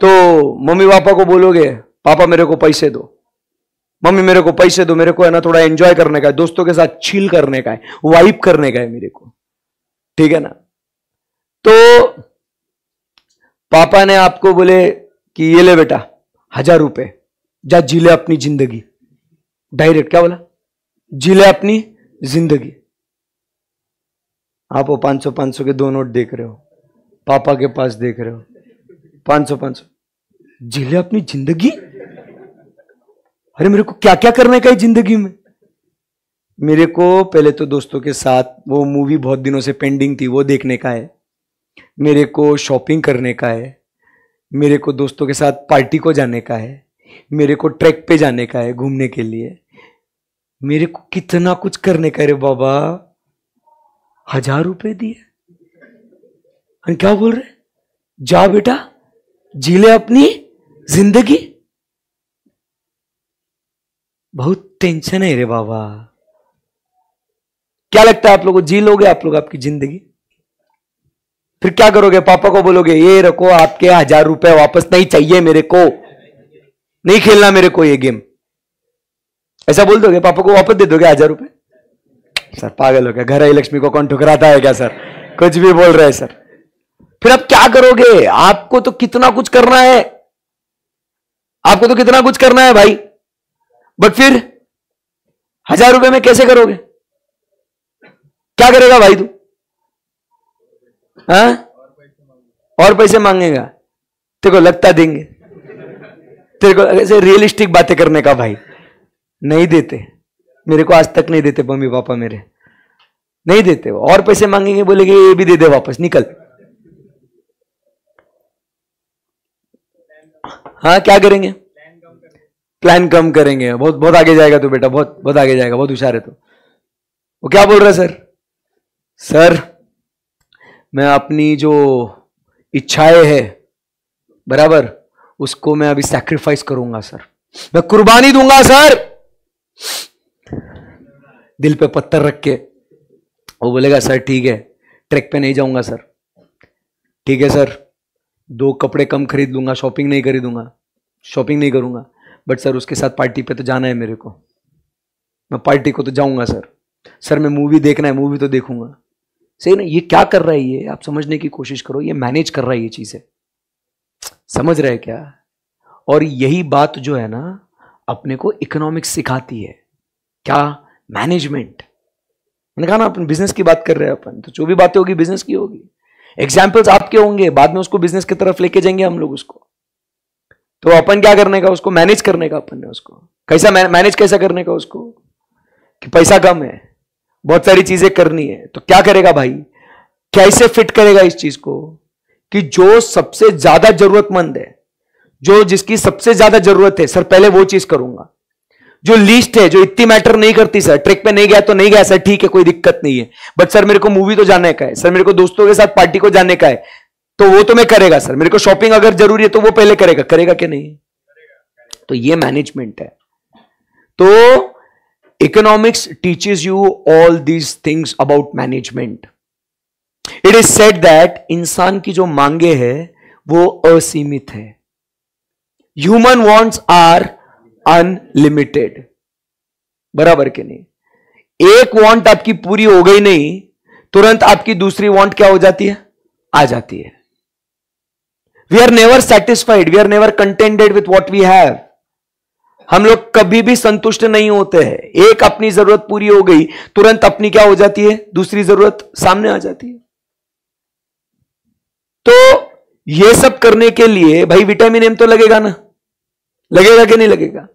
Speaker 1: तो मम्मी पापा को बोलोगे, पापा, मेरे को पैसे दो। मम्मी, मेरे को पैसे दो। मेरे को है ना, थोड़ा एंजॉय करने का है। दोस्तों के साथ छील करने का है। वाइप करने का है मेरे को। ठीक है ना? तो पापा ने आपको बोले कि, ये ले बेटा। हज़ार रुपए। जा जीले अपनी ज़िंदगी। डायरेक्ट क्या बोला? जीले अपनी ज़िंदगी। आप वो पाँच सौ पाँच सौ के दो नोट देख रहे हो। पापा के पास देख रहे हो। पाँच सौ पाँच सौ। जीले अपनी ज़िंदगी? अरे मेरे को क्या क्या करने का है ज़िंदगी में? मेरे को पहले तो दोस्तों के साथ वो मूवी बहुत दिनों से पेंडिंग थी, वो देखने का है। मेरे को शॉपिंग करने का है। मेरे को दोस्तों के साथ पार्टी को जाने का है, मेरे को ट्रैक पे जाने का है घूमने के लिए। मेरे को कितना कुछ करने का रे बाबा। हज़ार रुपए दिए। क्या बोल रहे जा बेटा, जी ले अपनी ज़िंदगी। बहुत टेंशन है रे बाबा। क्या लगता है आप लोगों को? जी लोगे आप लोग आपकी ज़िंदगी? फिर क्या करोगे? पापा को बोलोगे, ये रखो, आपके हज़ार रुपए वापस नहीं चाहिए मेरे को। नहीं खेलना मेरे को ये गेम। ऐसा बोल दोगे? पापा को वापस दे दोगे हज़ार रुपए? सर, पागल हो गया। घर आई लक्ष्मी को कौन ठुकराता है क्या, सर? कुछ भी बोल रहे हैं, सर। फिर आप क्या करोगे? आपको तो कितना कुछ करना है। आपको तो कितना कुछ करना है भाई। बट फिर हज़ार रुपए में कैसे करोगे? क्या करेगा भाई तू? हाँ? और पैसे मांगेगा? तेरे को लगता देंगे। तेरे को ऐसे रियलिस्टिक बातें करने का भाई, नहीं देते। मेरे को आज तक नहीं देते मम्मी पापा मेरे। नहीं देते वो। और पैसे मांगेंगे, बोलेंगे, ये भी दे दे वापस, निकल। हाँ क्या करेंगे? प्लान कम करेंगे। बहुत बहुत आगे जाएगा तो बेटा, बहुत बहुत आगे जाएगा, बहुत होशियार है तो। वो क्या बोल रहा है, सर? सर मैं अपनी जो इच्छाएँ है, बराबर, उसको मैं अभी सैक्रिफाइस करूँगा सर मैं कुर्बानी दूँगा सर दिल पे पत्थर रख के। वो बोलेगा, सर, ठीक है, ट्रैक पे नहीं जाऊँगा सर ठीक है सर दो कपड़े कम खरीद लूँगा शॉपिंग नहीं खरीदूँगा शॉपिंग नहीं करूँगा. बट सर उसके साथ पार्टी पे तो जाना है मेरे को. मैं पार्टी को तो जाऊँगा सर सर मैं मूवी देखना है मूवी तो देखूँगा. सही ना? ये क्या कर रहा है ये? आप समझने की कोशिश करो, ये मैनेज कर रहा है ये चीज़ें। समझ रहे क्या? और यही बात जो है ना, अपने को इकोनॉमिक्स सिखाती है। क्या? मैनेजमेंट मैंने कहा ना, अपन बिज़नेस की बात कर रहे हैं अपन तो जो भी बातें होगी बिज़नेस की होगी। एग्जाम्पल्स आपके होंगे, बाद में उसको बिज़नेस की तरफ़ लेके जाएँगे हम लोग उसको। तो अपन क्या करने का? उसको मैनेज करने का अपन ने उसको। कैसा मैनेज कैसा करने का उसको? कि पैसा कम है। बहुत सारी चीज़ें करनी है। तो क्या करेगा भाई? कैसे फिट करेगा इस चीज़ को? कि जो सबसे ज़्यादा जरूरतमंद है, जो जिसकी सबसे ज़्यादा ज़रूरत है, सर, पहले वो चीज़ करूँगा। जो लिस्ट है, जो इतनी मैटर नहीं करती, सर ट्रिक पे नहीं गया तो नहीं गया, सर, ठीक है, कोई दिक्कत नहीं है। बट सर, मेरे को मूवी तो जाने का है। सर, मेरे को दोस्तों के साथ पार्टी को जाने का है। तो वो तो मैं करेगा, सर। मेरे को शॉपिंग अगर ज़रूरी है तो वो पहले करेगा। करेगा कि नहीं? तो ये मैनेजमेंट है। तो economics teaches you all these things about management it is said that इंसान की जो मांगे है वो असीमित है ह्यूमन वॉन्ट्स आर अनलिमिटेड बराबर के नहीं एक वांट आपकी पूरी हो गई नहीं तुरंत आपकी दूसरी वांट क्या हो जाती है आ जाती है we are never satisfied we are never contented with what we have हम लोग कभी भी संतुष्ट नहीं होते हैं। एक अपनी ज़रूरत पूरी हो गई, तुरंत अपनी क्या हो जाती है? दूसरी ज़रूरत सामने आ जाती है। तो ये सब करने के लिए, भाई विटामिन एम तो लगेगा ना? लगेगा कि नहीं लगेगा?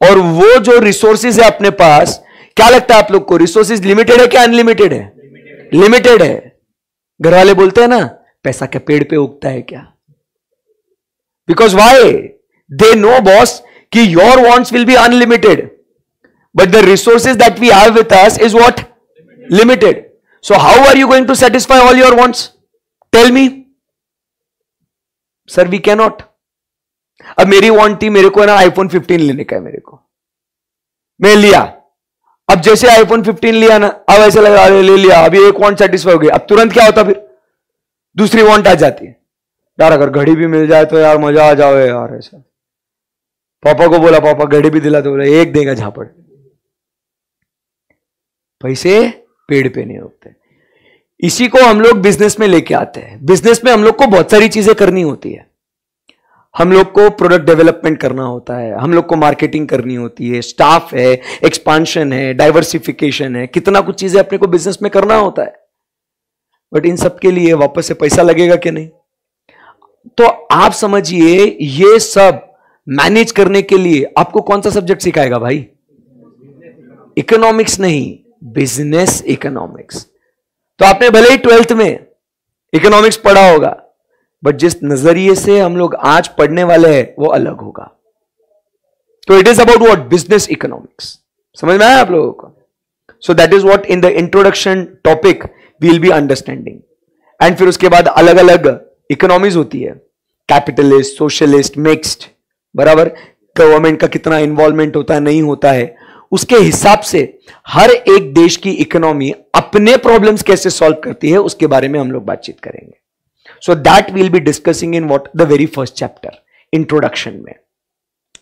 Speaker 1: और वो जो रिसोर्सेज है अपने पास, क्या लगता है आप लोग को? रिसोर्सेज लिमिटेड है क्या अनलिमिटेड है? लिमिटेड है। घर वाले बोलते हैं ना, पैसा क्या पेड़ पे उगता है क्या? Because why they know boss कि your wants will be unlimited but the resources that we have with us is what limited so how are you going to satisfy all your wants tell me sir we cannot अब मेरी want थी मेरे को ना iPhone 15 लेने का है मेरे को। मैं लिया। अब जैसे आईफोन 15 लिया ना, अब ऐसे लगा ले लिया अभी एक वॉन्ट सेटिस्फाई हो गई। अब तुरंत क्या होता फिर? दूसरी वॉन्ट आ जाती है। यार अगर घड़ी भी मिल जाए तो यार मज़ा आ जाओ यार, ऐसा। पापा को बोला, पापा घड़ी भी दिला तो बोला, एक देगा झापड़। पैसे पेड़ पे नहीं रोकते। इसी को हम लोग बिज़नेस में लेके आते हैं। बिज़नेस में हम लोग को बहुत सारी चीज़ें करनी होती है। हम लोग को प्रोडक्ट डेवलपमेंट करना होता है। हम लोग को मार्केटिंग करनी होती है। स्टाफ है एक्सपांशन है डाइवर्सिफिकेशन है। कितना कुछ चीज़ें अपने को बिज़नेस में करना होता है। बट इन सब के लिए वापस से पैसा लगेगा कि नहीं? तो आप समझिए, ये सब मैनेज करने के लिए आपको कौन सा सब्जेक्ट सिखाएगा भाई? इकोनॉमिक्स नहीं बिज़नेस इकोनॉमिक्स तो आपने भले ही ट्वेल्थ में इकोनॉमिक्स पढ़ा होगा बट जिस नज़रिए से हम लोग आज पढ़ने वाले हैं, वो अलग होगा. तो it is about what business economics समझ में आया आप लोगों को? So that is what in the introduction topic will be understanding and फिर उसके बाद अलग अलग इकोनॉमीज होती है. कैपिटलिस्ट सोशलिस्ट मिक्स्ड बराबर? गवर्नमेंट का कितना इन्वॉल्वमेंट होता है, नहीं होता है? उसके हिसाब से हर एक देश की इकोनॉमी अपने प्रॉब्लम्स कैसे सॉल्व करती है, उसके बारे में हम लोग बातचीत करेंगे। So that will be discussing in what? The very first chapter introduction में.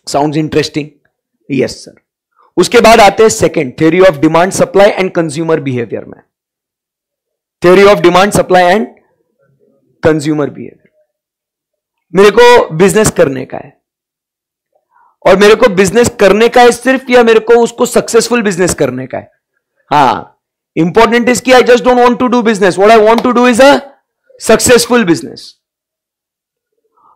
Speaker 1: Sounds इंटरेस्टिंग यस सर उसके बाद आते हैं second theory of demand supply and consumer behaviour में। Theory of demand supply and consumer behaviour मेरे को business करने का है। और मेरे को बिज़नेस करने का है सिर्फ़ या मेरे को उसको सक्सेसफुल बिज़नेस करने का है? हाँ इंपॉर्टेंट इज़ की I just don't want to do business what I want to do is a successful business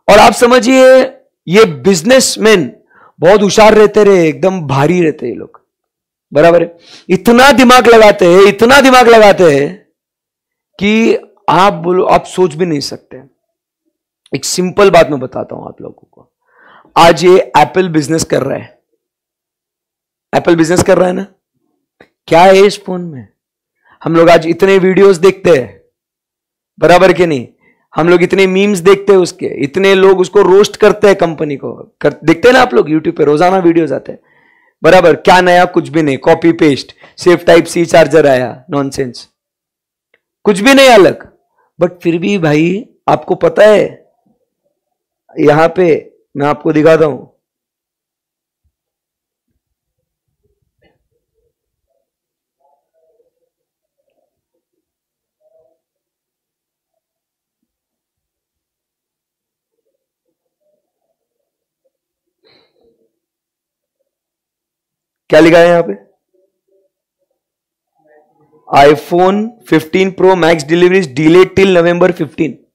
Speaker 1: और आप समझिए, ये बिजनेसमैन बहुत हुशार रहते रहे, एकदम भारी रहते हैं लोग। बराबर है? इतना दिमाग लगाते हैं, इतना दिमाग लगाते हैं कि आप बोलो, आप सोच भी नहीं सकते। एक सिंपल बात मैं बताता हूँ आप लोगों को। आज ये एप्पल बिज़नेस कर रहा है। एप्पल बिज़नेस कर रहा है ना? क्या है इस फ़ोन में? हम लोग आज इतने वीडियोस देखते हैं। बराबर के नहीं? हम लोग इतने मीम्स देखते हैं उसके। इतने लोग उसको रोस्ट करते हैं कंपनी को। कर, देखते हैं ना आप लोग? यूट्यूब पे रोज़ाना वीडियोस आते हैं। बराबर क्या नया? कुछ भी नहीं। Copy paste safe type C charger आया। नॉनसेंस कुछ भी नहीं अलग। बट फिर भी भाई आपको पता है यहाँ पे मैं आपको दिखाता हूँ क्या लिखा है यहाँ पे iPhone 15 Pro Max deliveries delayed till November 15.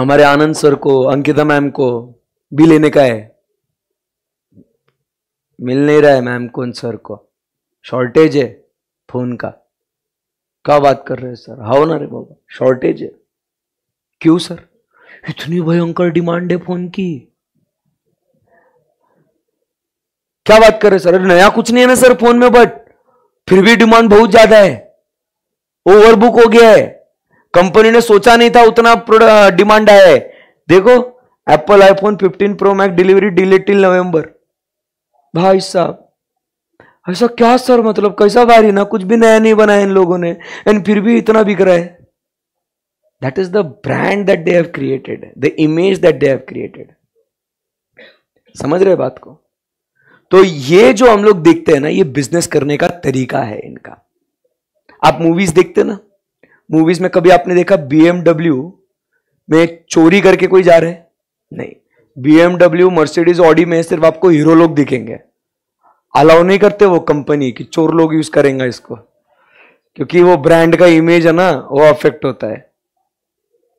Speaker 1: हमारे आनंद सर को, अंकिता मैम को भी लेने का है। मिल नहीं रहा है मैम को सर को। शॉर्टेज है फ़ोन का। क्या बात कर रहे हैं सर? हाउ ना रे बाबा, शॉर्टेज है। क्यों सर? इतनी भयंकर डिमांड है फ़ोन की। क्या बात कर रहे सर? नया कुछ नहीं है ना सर फ़ोन में, बट फिर भी डिमांड बहुत ज़्यादा है। ओवरबुक हो गया है। कंपनी ने सोचा नहीं था उतना डिमांड आया है। देखो Apple iPhone 15 Pro Max delivery delay till November भाई साहब, ऐसा क्या सर मतलब? कैसा भारी ना कुछ भी नया नहीं बनाया इन लोगों ने एंड फिर भी इतना बिक रहा है। That is the brand that they have created the image that they have created समझ रहे बात को? तो ये जो हम लोग देखते हैं ना, ये बिज़नेस करने का तरीका है इनका। आप मूवीज़ देखते ना? मूवीज़ में कभी आपने देखा बीएमडब्ल्यू में चोरी करके कोई जा रहे नहीं। बीएमडब्ल्यू मर्सिडीज ऑडी में सिर्फ़ आपको हीरो लोग दिखेंगे। अलाउ नहीं करते वो कंपनी कि, चोर लोग यूज़ करेंगे इसको। क्योंकि वो ब्रांड का इमेज है ना, वो अफेक्ट होता है।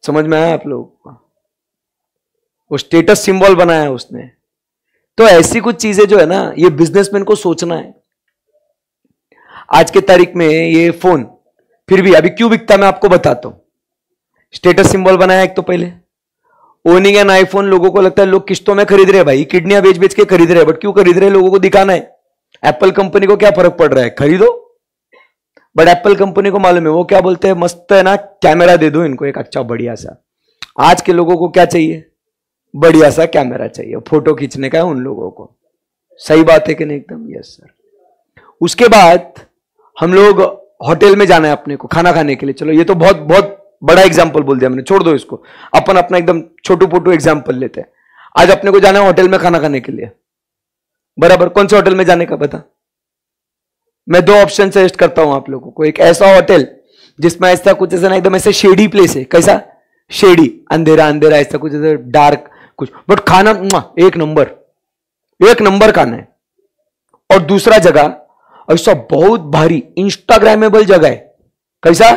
Speaker 1: समझ में आया आप लोग वो स्टेटस सिंबल बनाया उसने। तो ऐसी कुछ चीज़ें जो है ना, ये बिजनेसमैन को सोचना है। आज के तारीख में ये फ़ोन फिर भी, अभी क्यों बिकता मैं आपको बताता हूँ। स्टेटस सिंबल बनाया एक तो पहले। ओनिंग एन आईफोन लोगों को लगता है, लोग किस्तों में खरीद रहे हैं भाई, किडनियाँ बेच बेच के खरीद रहे बट क्यों खरीद रहे लोगों को दिखाना है। एप्पल कंपनी को क्या फ़र्क पड़ रहा है? खरीदो। बट एप्पल कंपनी को मालूम है, वो क्या बोलते हैं, मस्त है ना कैमरा दे दो इनको, एक अच्छा बढ़िया सा। आज के लोगों को क्या चाहिए? बढ़िया सा कैमरा चाहिए फ़ोटो खींचने का है उन लोगों को। सही बात है कि नहीं एकदम? यस सर उसके बाद हम लोग होटल में जाना है अपने को, खाना खाने के लिए। चलो, ये तो बहुत बहुत बड़ा एग्ज़ाम्पल बोल दिया मैंने, छोड़ दो इसको। अपन अपना एकदम छोटू पोटू एग्ज़ाम्पल लेते हैं। आज अपने को जाना है होटल में खाना खाने के लिए। बराबर, कौन से होटल में जाने का पता? मैं दो ऑप्शन सजेस्ट करता हूँ आप लोगों को। एक ऐसा होटल जिसमें ऐसा कुछ ऐसा ना, एकदम ऐसे शेडी प्लेस है। कैसा? शेडी अंधेरा अंधेरा, ऐसा कुछ ऐसा डार्क कुछ। बट खाना एक नंबर एक नंबर खाना है। और दूसरा जगह ऐसा बहुत भारी इंस्टाग्रामेबल जगह है। कैसा?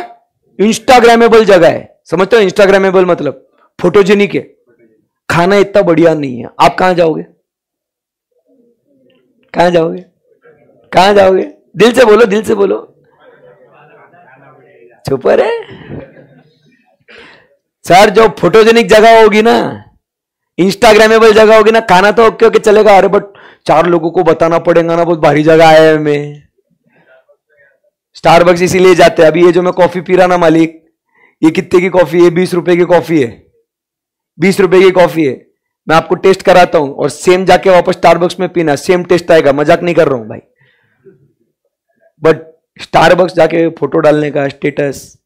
Speaker 1: इंस्टाग्रामेबल जगह है। समझते हो इंस्टाग्रामेबल मतलब? फोटोजेनिक है। खाना इतना बढ़िया नहीं है। आप कहाँ जाओगे? कहाँ जाओगे? कहाँ जाओगे? दिल से बोलो, दिल से बोलो। चुप है सर, जो फोटोजेनिक जगह होगी ना इंस्टाग्रामेबल जगह होगी ना, खाना तो ओके ओके चलेगा, अरे बट चार लोगों को बताना पड़ेगा ना, बहुत भारी जगह आया है मैं। स्टारबक्स इसीलिए जाते हैं। अभी ये जो मैं कॉफ़ी पी रहा ना मालिक, ये कितने की कॉफ़ी है? बीस रुपए की कॉफ़ी है। बीस रुपए की कॉफ़ी है। मैं आपको टेस्ट कराता हूँ और सेम जाके वापस स्टारबक्स में पीना। सेम टेस्ट आएगा। मज़ाक नहीं कर रहा हूँ भाई। बट स्टारबक्स जाके फ़ोटो डालने का स्टेटस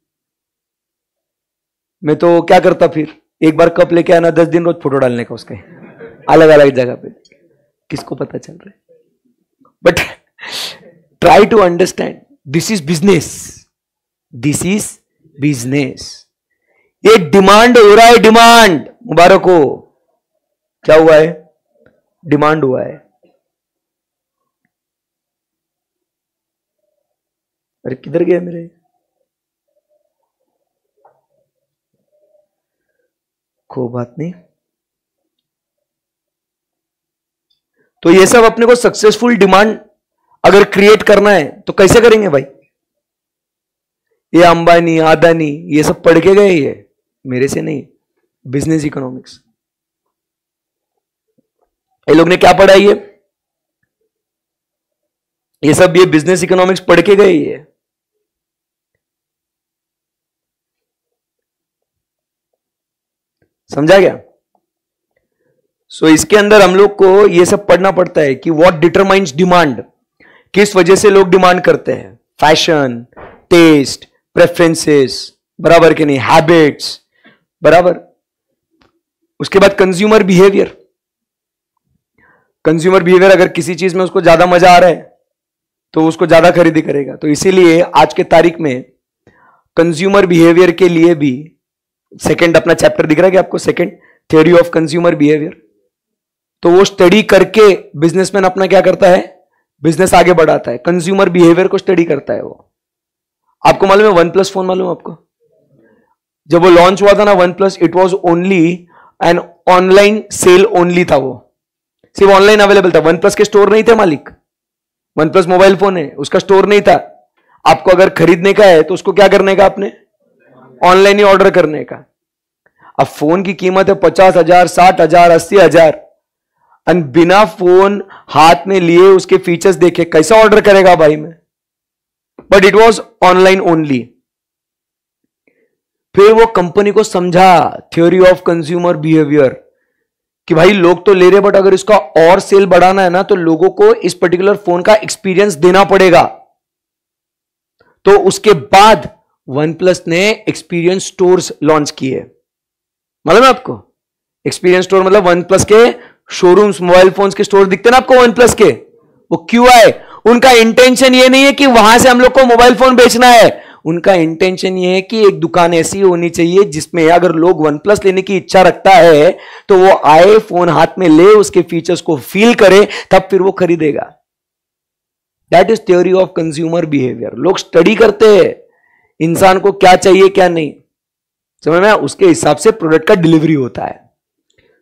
Speaker 1: मैं तो क्या करता फिर? एक बार कप लेके आना, दस दिन रोज फ़ोटो डालने का उसके। अलग अलग जगह पे। किसको पता चल रहा है? But try to understand this is business this is business एक डिमांड हो रहा है डिमांड मुबारक. हो क्या हुआ है? डिमांड हुआ है। अरे किधर गया मेरे? को बात नहीं। तो ये सब अपने को सक्सेसफुल डिमांड अगर क्रिएट करना है तो कैसे करेंगे भाई? ये अंबानी आदानी ये सब पढ़ के गए ये? मेरे से नहीं बिज़नेस इकोनॉमिक्स ये लोग ने क्या पढ़ा ये? ये सब ये बिज़नेस इकोनॉमिक्स पढ़ के गए ये। समझा गया सो so, इसके अंदर हम लोग को ये सब पढ़ना पड़ता है कि व्हाट डिटरमाइंस डिमांड किस वजह से लोग डिमांड करते हैं? फ़ैशन टेस्ट प्रेफरेंसेस बराबर के नहीं हैबिट्स बराबर। उसके बाद कंज्यूमर बिहेवियर कंज्यूमर बिहेवियर अगर किसी चीज़ में उसको ज़्यादा मज़ा आ रहा है तो उसको ज़्यादा खरीदी करेगा। तो इसीलिए आज के तारीख में कंज्यूमर बिहेवियर के लिए भी सेकंड अपना चैप्टर दिख रहा है कि आपको? Second theory of consumer behaviour तो वो स्टडी करके बिजनेसमैन अपना क्या करता है? बिज़नेस आगे बढ़ाता है। कंज्यूमर बिहेवियर को स्टडी करता है वो। आपको मालूम है वन प्लस फ़ोन मालूम आपको? जब वो लॉन्च हुआ था ना OnePlus it was only an online sale only था वो। सिर्फ़ ऑनलाइन अवेलेबल था। वन प्लस के स्टोर नहीं थे मालिक। वन प्लस मोबाइल फ़ोन है। उसका स्टोर नहीं था। आपको अगर खरीदने का है तो उसको क्या करने का आपने? ऑनलाइन ही ऑर्डर करने का। अब फ़ोन की कीमत है पचास हज़ार, साठ हज़ार, अस्सी हज़ार। एंड बिना फ़ोन हाथ में लिए उसके फीचर्स देखे, कैसा ऑर्डर करेगा भाई मैं? But it was online only फिर वो कंपनी को समझा थ्योरी ऑफ़ कंज्यूमर बिहेवियर कि भाई लोग तो ले रहे बट अगर इसका और सेल बढ़ाना है ना तो लोगों को इस पर्टिकुलर फ़ोन का एक्सपीरियंस देना पड़ेगा। तो उसके बाद वन प्लस ने एक्सपीरियंस स्टोर्स लॉन्च किए। मालूम है आपको एक्सपीरियंस स्टोर मतलब वन प्लस के शोरूम्स मोबाइल फोन्स के स्टोर दिखते ना आपको वन प्लस के? वो क्यों आए उनका इंटेंशन ये नहीं है कि वहाँ से हम लोग को मोबाइल फ़ोन बेचना है। उनका इंटेंशन ये है कि एक दुकान ऐसी होनी चाहिए जिसमें अगर लोग वन प्लस लेने की इच्छा रखता है तो वो आए फ़ोन हाथ में ले, उसके फीचर्स को फील करे, तब फिर वो खरीदेगा। That is theory of consumer behaviour लोग स्टडी करते हैं, इंसान को क्या चाहिए, क्या नहीं। समझ में उसके हिसाब से प्रोडक्ट का डिलीवरी होता है।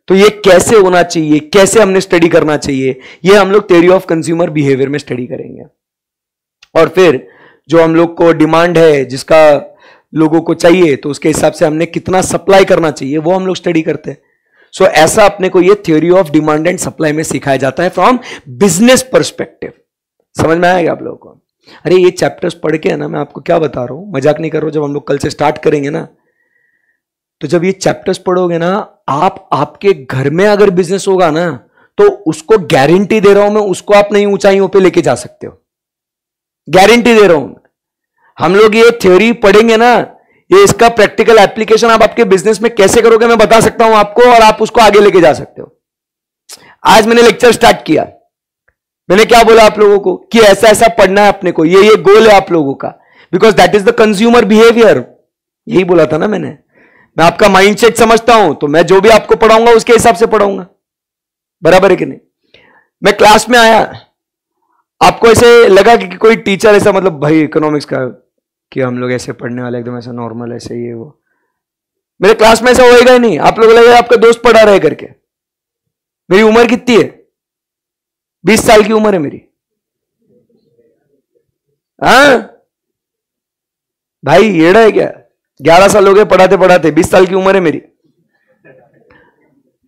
Speaker 1: तो ये कैसे होना चाहिए? कैसे हमने स्टडी करना चाहिए? ये हम लोग थ्योरी ऑफ़ कंज्यूमर बिहेवियर में स्टडी करेंगे। और फिर जो हम लोग को डिमांड है जिसका लोगों को चाहिए तो उसके हिसाब से हमने कितना सप्लाई करना चाहिए वो हम लोग स्टडी करते हैं। सो so, ऐसा अपने को ये theory of demand and supply में सिखाया जाता है फ्रॉम बिज़नेस परस्पेक्टिव समझ में आएगा आप लोगों को? अरे ये चैप्टर्स पढ़ के है ना मैं आपको क्या बता रहा हूँ? मज़ाक नहीं कर रहा हूँ जब हम लोग कल से स्टार्ट करेंगे ना तो जब ये चैप्टर्स पढ़ोगे ना आप आपके घर में अगर बिज़नेस होगा ना तो उसको गारंटी दे रहा हूँ मैं, उसको आप नई ऊंचाइयों पे लेके जा सकते हो। गारंटी दे रहा हूँ हम लोग ये थ्योरी पढ़ेंगे ना, ये इसका प्रैक्टिकल एप्लीकेशन आप आपके बिज़नेस में कैसे करोगे मैं बता सकता हूँ आपको और आप उसको आगे लेके जा सकते हो। आज मैंने लेक्चर स्टार्ट किया। मैंने क्या बोला आप लोगों को? कि ऐसा ऐसा पढ़ना है अपने को, ये ये गोल है आप लोगों का। Because that is the consumer behaviour यही बोला था ना मैंने। मैं आपका माइंडसेट समझता हूँ तो मैं जो भी आपको पढ़ाऊँगा, उसके हिसाब से पढ़ाऊँगा। बराबर है कि नहीं? मैं क्लास में आया, आपको ऐसे लगा कि कोई टीचर ऐसा मतलब भाई इकोनॉमिक्स का, कि हम लोग ऐसे पढ़ने वाले, एकदम ऐसा नॉर्मल ऐसे ये वो। मेरे क्लास में ऐसा होएगा ही नहीं। आप लोग लगेगा आपका दोस्त पढ़ा रहे करके। मेरी उम्र कितनी है? बीस साल की उम्र है मेरी। हाँ? भाई, येड़ा है क्या? ग्यारह साल हो गए, पढ़ाते पढ़ाते, बीस साल की उम्र है मेरी।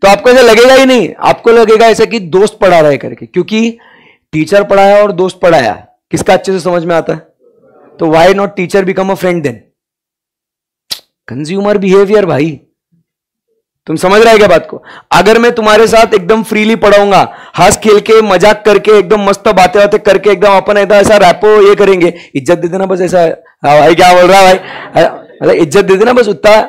Speaker 1: तो आपको ऐसा लगेगा ही नहीं, आपको लगेगा ऐसा कि दोस्त पढ़ा रहे करके, क्योंकि टीचर पढ़ाया और दोस्त पढ़ाया, किसका अच्छे से समझ में आता है? तो why not teacher become a friend then consumer behaviour भाई। तुम समझ रहे क्या बात को? अगर मैं तुम्हारे साथ एकदम फ्रीली पढ़ाऊँगा, हंस खेल के, मज़ाक करके, एकदम मस्त बातें बातें करके, एकदम अपन ऐसा रैपो ये करेंगे, इज़्ज़त दे देना बस ऐसा। हाँ भाई, क्या बोल रहा है भाई? मतलब इज़्ज़त दे देना, बस उतना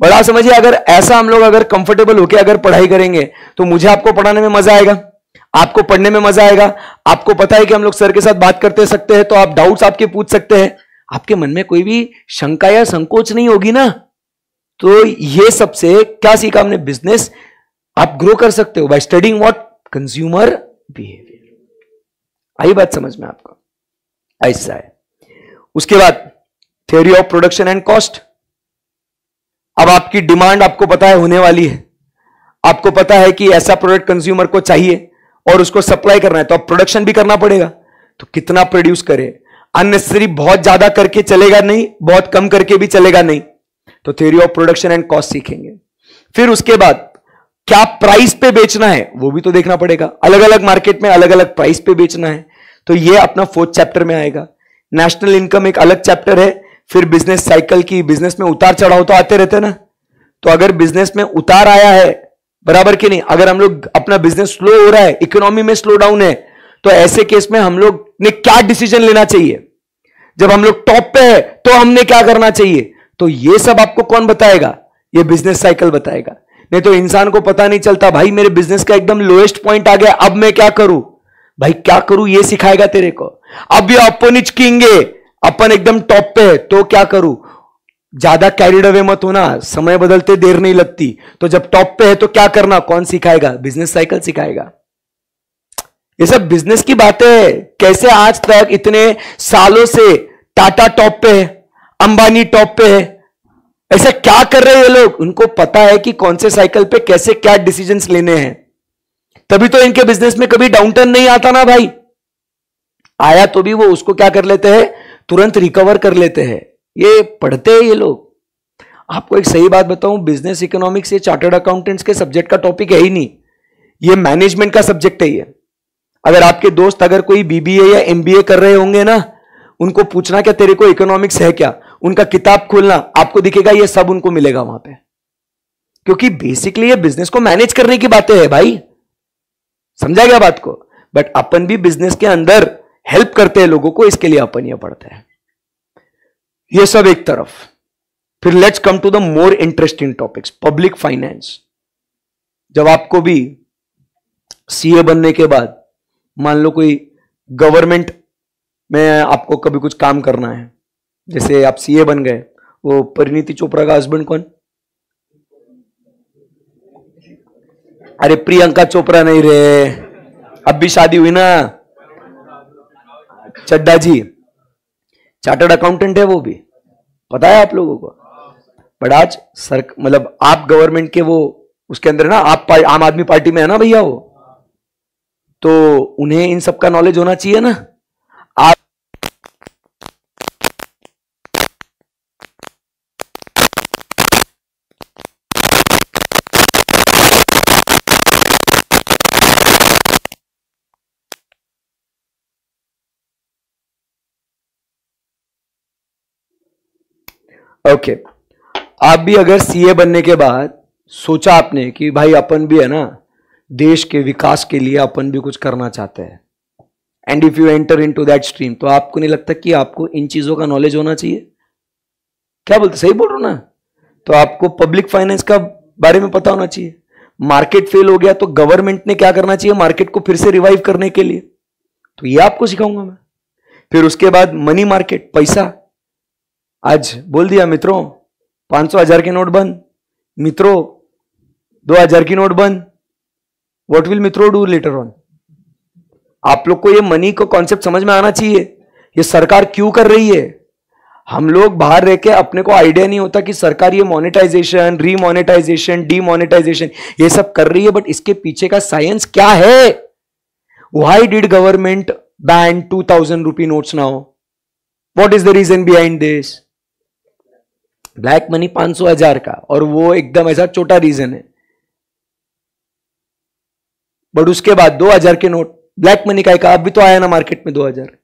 Speaker 1: बड़ा समझिए, अगर ऐसा हम लोग अगर कंफर्टेबल होके अगर पढ़ाई करेंगे तो मुझे आपको पढ़ाने में मज़ा आएगा, आपको पढ़ने में मज़ा आएगा। आपको पता है कि हम लोग सर के साथ बात करते सकते हैं तो आप डाउट्स आपके पूछ सकते हैं। आपके मन में कोई भी शंका या संकोच नहीं होगी ना? तो ये सबसे क्या सीखा हमने? बिज़नेस आप ग्रो कर सकते हो by studying what consumer behaviour आई बात समझ में आपको? ऐसा है उसके बाद theory of production and cost अब आपकी डिमांड आपको पता है होने वाली है। आपको पता है कि ऐसा प्रोडक्ट कंज्यूमर को चाहिए और उसको सप्लाई करना है तो अब प्रोडक्शन भी करना पड़ेगा। तो कितना प्रोड्यूस करे? अननेसेसरी बहुत ज़्यादा करके चलेगा नहीं, बहुत कम करके भी चलेगा नहीं। तो theory of production and cost सीखेंगे। फिर उसके बाद, क्या प्राइस पे बेचना है? वो भी तो देखना पड़ेगा। अलग अलग मार्केट में अलग अलग प्राइस पे बेचना है। तो ये अपना फोर्थ चैप्टर में आएगा। नेशनल इनकम एक अलग चैप्टर है। फिर बिज़नेस साइकिल की बिज़नेस में उतार चढ़ाव तो आते रहते ना। तो अगर बिज़नेस में उतार आया है, बराबर की नहीं? अगर हम लोग अपना बिज़नेस स्लो हो रहा है इकोनॉमी में स्लो डाउन है तो ऐसे केस में हम लोग ने क्या डिसीज़न लेना चाहिए? जब हम लोग टॉप पे है तो हमने क्या करना चाहिए? तो ये सब आपको कौन बताएगा? ये बिज़नेस साइकिल बताएगा। नहीं तो इंसान को पता नहीं चलता, भाई, मेरे बिज़नेस का एकदम लोएस्ट पॉइंट आ गया, अब मैं क्या करूँ? भाई, क्या करूँ? ये सिखाएगा तेरे को। अब ये अपन किंगे अपन एकदम टॉप पे है तो क्या करूँ? ज़्यादा कैरिड अवे मत होना, समय बदलते देर नहीं लगती। तो जब टॉप पे है तो क्या करना? कौन सिखाएगा? बिज़नेस साइकिल सिखाएगा। ये सब बिज़नेस की बातें है। कैसे आज तक इतने सालों से टाटा टॉप पे है, अंबानी टॉप पे है? ऐसा क्या कर रहे हैं ये लोग? उनको पता है कि कौन से साइकिल पे कैसे क्या डिसीजंस लेने हैं। तभी तो इनके बिज़नेस में कभी डाउनटर्न नहीं आता ना भाई। आया तो भी वो, उसको क्या कर लेते हैं? तुरंत रिकवर कर लेते हैं। ये पढ़ते हैं ये लोग। आपको एक सही बात बताऊँ बिज़नेस इकोनॉमिक्स ये चार्टर्ड अकाउंटेंट्स के सब्जेक्ट का टॉपिक है ही नहीं। ये मैनेजमेंट का सब्जेक्ट है ये। अगर आपके दोस्त अगर कोई बीबीए या एमबीए कर रहे होंगे ना, उनको पूछना क्या तेरे को इकोनॉमिक्स है क्या? उनका किताब खोलना, आपको दिखेगा ये सब उनको मिलेगा वहाँ पे। क्योंकि बेसिकली ये बिज़नेस को मैनेज करने की बातें है भाई। समझा गया बात को? बट अपन भी बिज़नेस के अंदर हेल्प करते हैं लोगों को, इसके लिए अपन ये पढ़ते हैं। ये सब एक तरफ़। फिर let's come to the more interesting topics public finance जब आपको भी सीए बनने के बाद, मान लो कोई गवर्नमेंट में आपको कभी कुछ काम करना है, जैसे आप सीए बन गए, वो परिणीति चोपड़ा का हस्बैंड कौन? अरे प्रियंका चोपड़ा नहीं रे, अब भी शादी हुई ना। चड्डा जी चार्टर्ड अकाउंटेंट है वो भी। पता है आप लोगों को? बट आज सर मतलब आप गवर्नमेंट के वो, उसके अंदर ना, आप आम आदमी पार्टी में है ना भैया वो? तो उन्हें इन सब का नॉलेज होना चाहिए ना आप ओके. आप भी अगर सीए बनने के बाद सोचा आपने कि भाई अपन भी है ना, देश के विकास के लिए अपन भी कुछ करना चाहते हैं। And if you enter into that stream तो आपको नहीं लगता कि आपको इन चीज़ों का नॉलेज होना चाहिए? क्या बोलते, सही बोल रहा हूँ ना? तो आपको पब्लिक फाइनेंस का बारे में पता होना चाहिए। मार्केट फेल हो गया तो गवर्नमेंट ने क्या करना चाहिए? मार्केट को फिर से रिवाइव करने के लिए। तो ये आपको सिखाऊँगा मैं। फिर उसके बाद मनी मार्केट पैसा आज बोल दिया मित्रों, पाँच सौ हज़ार के नोट बंद। मित्रों, दो हज़ार की नोट बंद। वॉट विल मित्रों डू लेटर ऑन आप लोग को ये मनी को कॉन्सेप्ट समझ में आना चाहिए। ये सरकार क्यों कर रही है? हम लोग बाहर रह के अपने को आइडिया नहीं होता कि सरकार ये मोनेटाइजेशन रीमोनेटाइजेशन डीमोनेटाइजेशन ये सब कर रही है बट इसके पीछे का साइंस क्या है? Why did government ban two thousand rupee notes now what is the reason behind this black money पाँच सौ हज़ार का, और वो एकदम ऐसा छोटा रीजन है। बट उसके बाद दो हज़ार के नोट ब्लैक मनी का एक अभी तो आया ना मार्केट में दो हज़ार।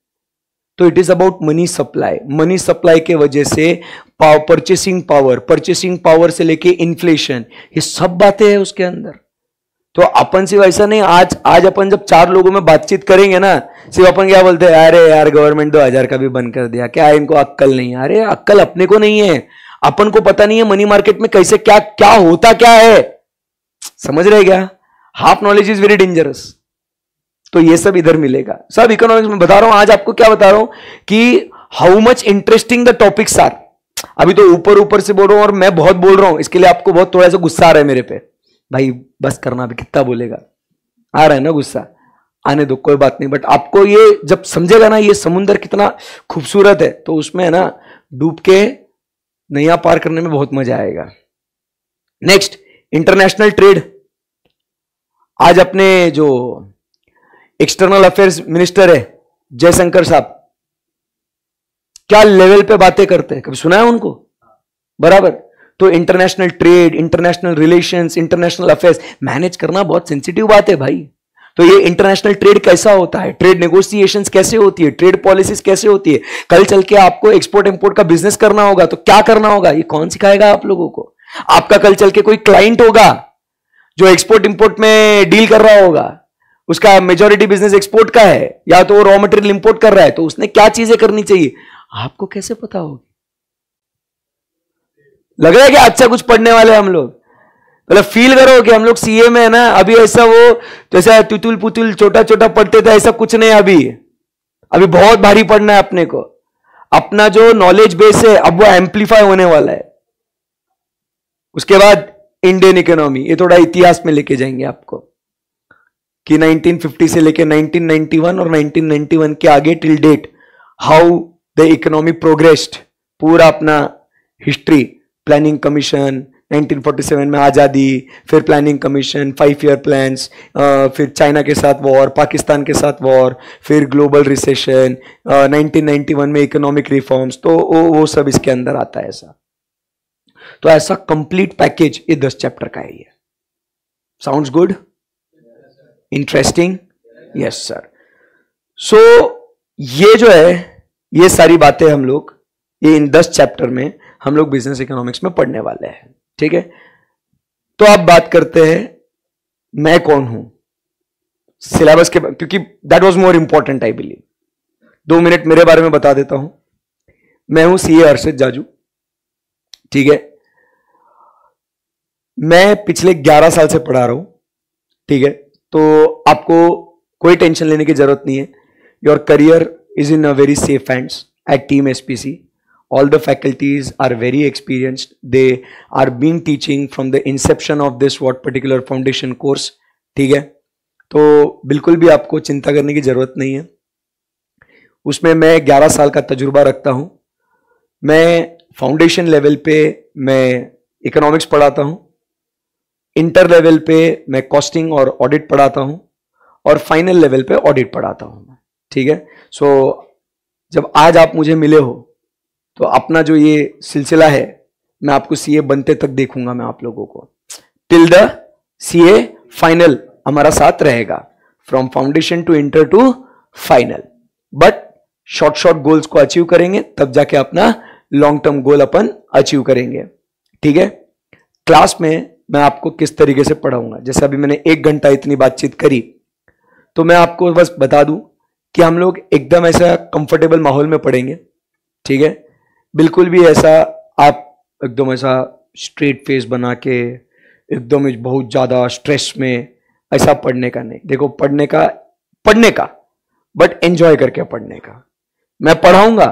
Speaker 1: तो it is about money supply money supply के वजह से पाव परचेसिंग पावर परचेसिंग पावर से लेके इन्फ्लेशन ये सब बातें हैं उसके अंदर। तो अपन सिर्फ़ ऐसा नहीं, आज आज अपन जब चार लोगों में बातचीत करेंगे ना, सिर्फ़ अपन क्या बोलते हैं, अरे यार गवर्नमेंट दो हज़ार का भी बंद कर दिया। क्या इनको अक्कल नहीं अरे, अक्कल अपने को नहीं है। अपन को पता नहीं है मनी मार्केट में कैसे क्या क्या होता क्या है। समझ रहे क्या? Half knowledge is very dangerous तो ये सब इधर मिलेगा। सब इकोनॉमिक्स में बता रहा हूँ, आज आपको क्या बता रहा हूँ कि how much interesting the topics are अभी तो ऊपर ऊपर से बोल रहा हूँ और मैं बहुत बोल रहा हूँ, इसके लिए आपको बहुत थोड़ा सा गुस्सा आ रहा है मेरे पे। भाई, बस करना, अभी कितना बोलेगा? आ रहा है ना गुस्सा? आने दो, कोई बात नहीं बट आपको ये जब समझेगा ना, ये समुन्द्र कितना खूबसूरत है तो उसमें है ना, डूब के नैया पार करने में बहुत मज़ा आएगा। नेक्स्ट इंटरनेशनल ट्रेड आज अपने जो एक्सटर्नल अफेयर्स मिनिस्टर है, जयशंकर साहब, क्या लेवल पे बातें करते हैं? कभी सुना है उनको? बराबर। तो international trade international relations international affairs manage करना बहुत सेंसिटिव बात है भाई। तो ये इंटरनेशनल ट्रेड कैसा होता है? ट्रेड नेगोशिएशन कैसे होती है? ट्रेड पॉलिसीज़ कैसे होती है? कल चल के आपको एक्सपोर्ट इंपोर्ट का बिज़नेस करना होगा तो क्या करना होगा? ये कौन सिखाएगा आप लोगों को? आपका कल चल के कोई क्लाइंट होगा, जो एक्सपोर्ट इंपोर्ट में डील कर रहा होगा, उसका मेजोरिटी बिज़नेस एक्सपोर्ट का है, या तो वो रॉ मटेरियल इंपोर्ट कर रहा है तो उसने क्या चीज़ें करनी चाहिए? आपको कैसे पता होगी? लग रहा है कि अच्छा कुछ पढ़ने वाले हम लोग। मतलब फील करो कि हम लोग सीए में है ना, अभी ऐसा वो, जैसा तुतुल पुतुल छोटा छोटा पढ़ते थे, ऐसा कुछ नहीं अभी। अभी बहुत भारी पढ़ना है अपने को। अपना जो नॉलेज बेस है, अब वो एम्पलीफाई होने वाला है। उसके बाद इंडियन इकोनॉमी ये थोड़ा इतिहास में लेके जाएँगे आपको। कि 1950 से लेके 1991 और 1991 के आगे till date how the economy progressed पूरा अपना हिस्ट्री प्लानिंग कमीशन 1947 में आज़ादी, फिर planning commission five year plans फिर चाइना के साथ वॉर पाकिस्तान के साथ वॉर फिर ग्लोबल रिसेशन 1991 में इकोनॉमिक रिफॉर्म्स तो वो वो सब इसके अंदर आता है ऐसा। तो ऐसा कंप्लीट पैकेज ये दस चैप्टर का है sounds good interesting yes sir सो ये जो है, ये सारी बातें हम लोग, ये इन दस चैप्टर में हम लोग बिज़नेस इकोनॉमिक्स में पढ़ने वाले हैं। ठीक है? तो आप बात करते हैं, मैं कौन हूँ? सिलेबस के, क्योंकि that was more important I believe दो मिनट मेरे बारे में बता देता हूँ। मैं हूँ सी अर्षद जाजू ठीक है? मैं पिछले 11 साल से पढ़ा रहा हूँ, ठीक है? तो आपको कोई टेंशन लेने की ज़रूरत नहीं है। Your career is in a very safe hands at team SPC all the faculties are very experienced. They are been teaching from the inception of this what particular foundation course. ठीक है? तो बिल्कुल भी आपको चिंता करने की ज़रूरत नहीं है। उसमें मैं 11 साल का तजुर्बा रखता हूँ। मैं फाउंडेशन लेवल पे मैं इकोनॉमिक्स पढ़ाता हूँ। इंटर लेवल पे मैं कॉस्टिंग और ऑडिट पढ़ाता हूँ। और फाइनल लेवल पे ऑडिट पढ़ाता हूँ ठीक है? सो जब आज आप मुझे मिले हो तो अपना जो ये सिलसिला है, मैं आपको सीए बनते तक देखूँगा मैं आप लोगों को। टिल द सीए फाइनल हमारा साथ रहेगा। From foundation to inter to final but short short goals को अचीव करेंगे, तब जाके अपना लॉन्ग टर्म गोल अपन अचीव करेंगे। ठीक है? क्लास में मैं आपको किस तरीके से पढ़ाऊँगा? जैसे अभी मैंने एक घंटा इतनी बातचीत करी तो मैं आपको बस बता दूँ कि हम लोग एकदम ऐसा कंफर्टेबल माहौल में पढ़ेंगे। ठीक है? बिल्कुल भी ऐसा आप एकदम ऐसा स्ट्रेट फेस बना के, एकदम बहुत ज़्यादा स्ट्रेस में ऐसा पढ़ने का नहीं। देखो, पढ़ने का पढ़ने का बट एंजॉय करके पढ़ने का। मैं पढ़ाऊँगा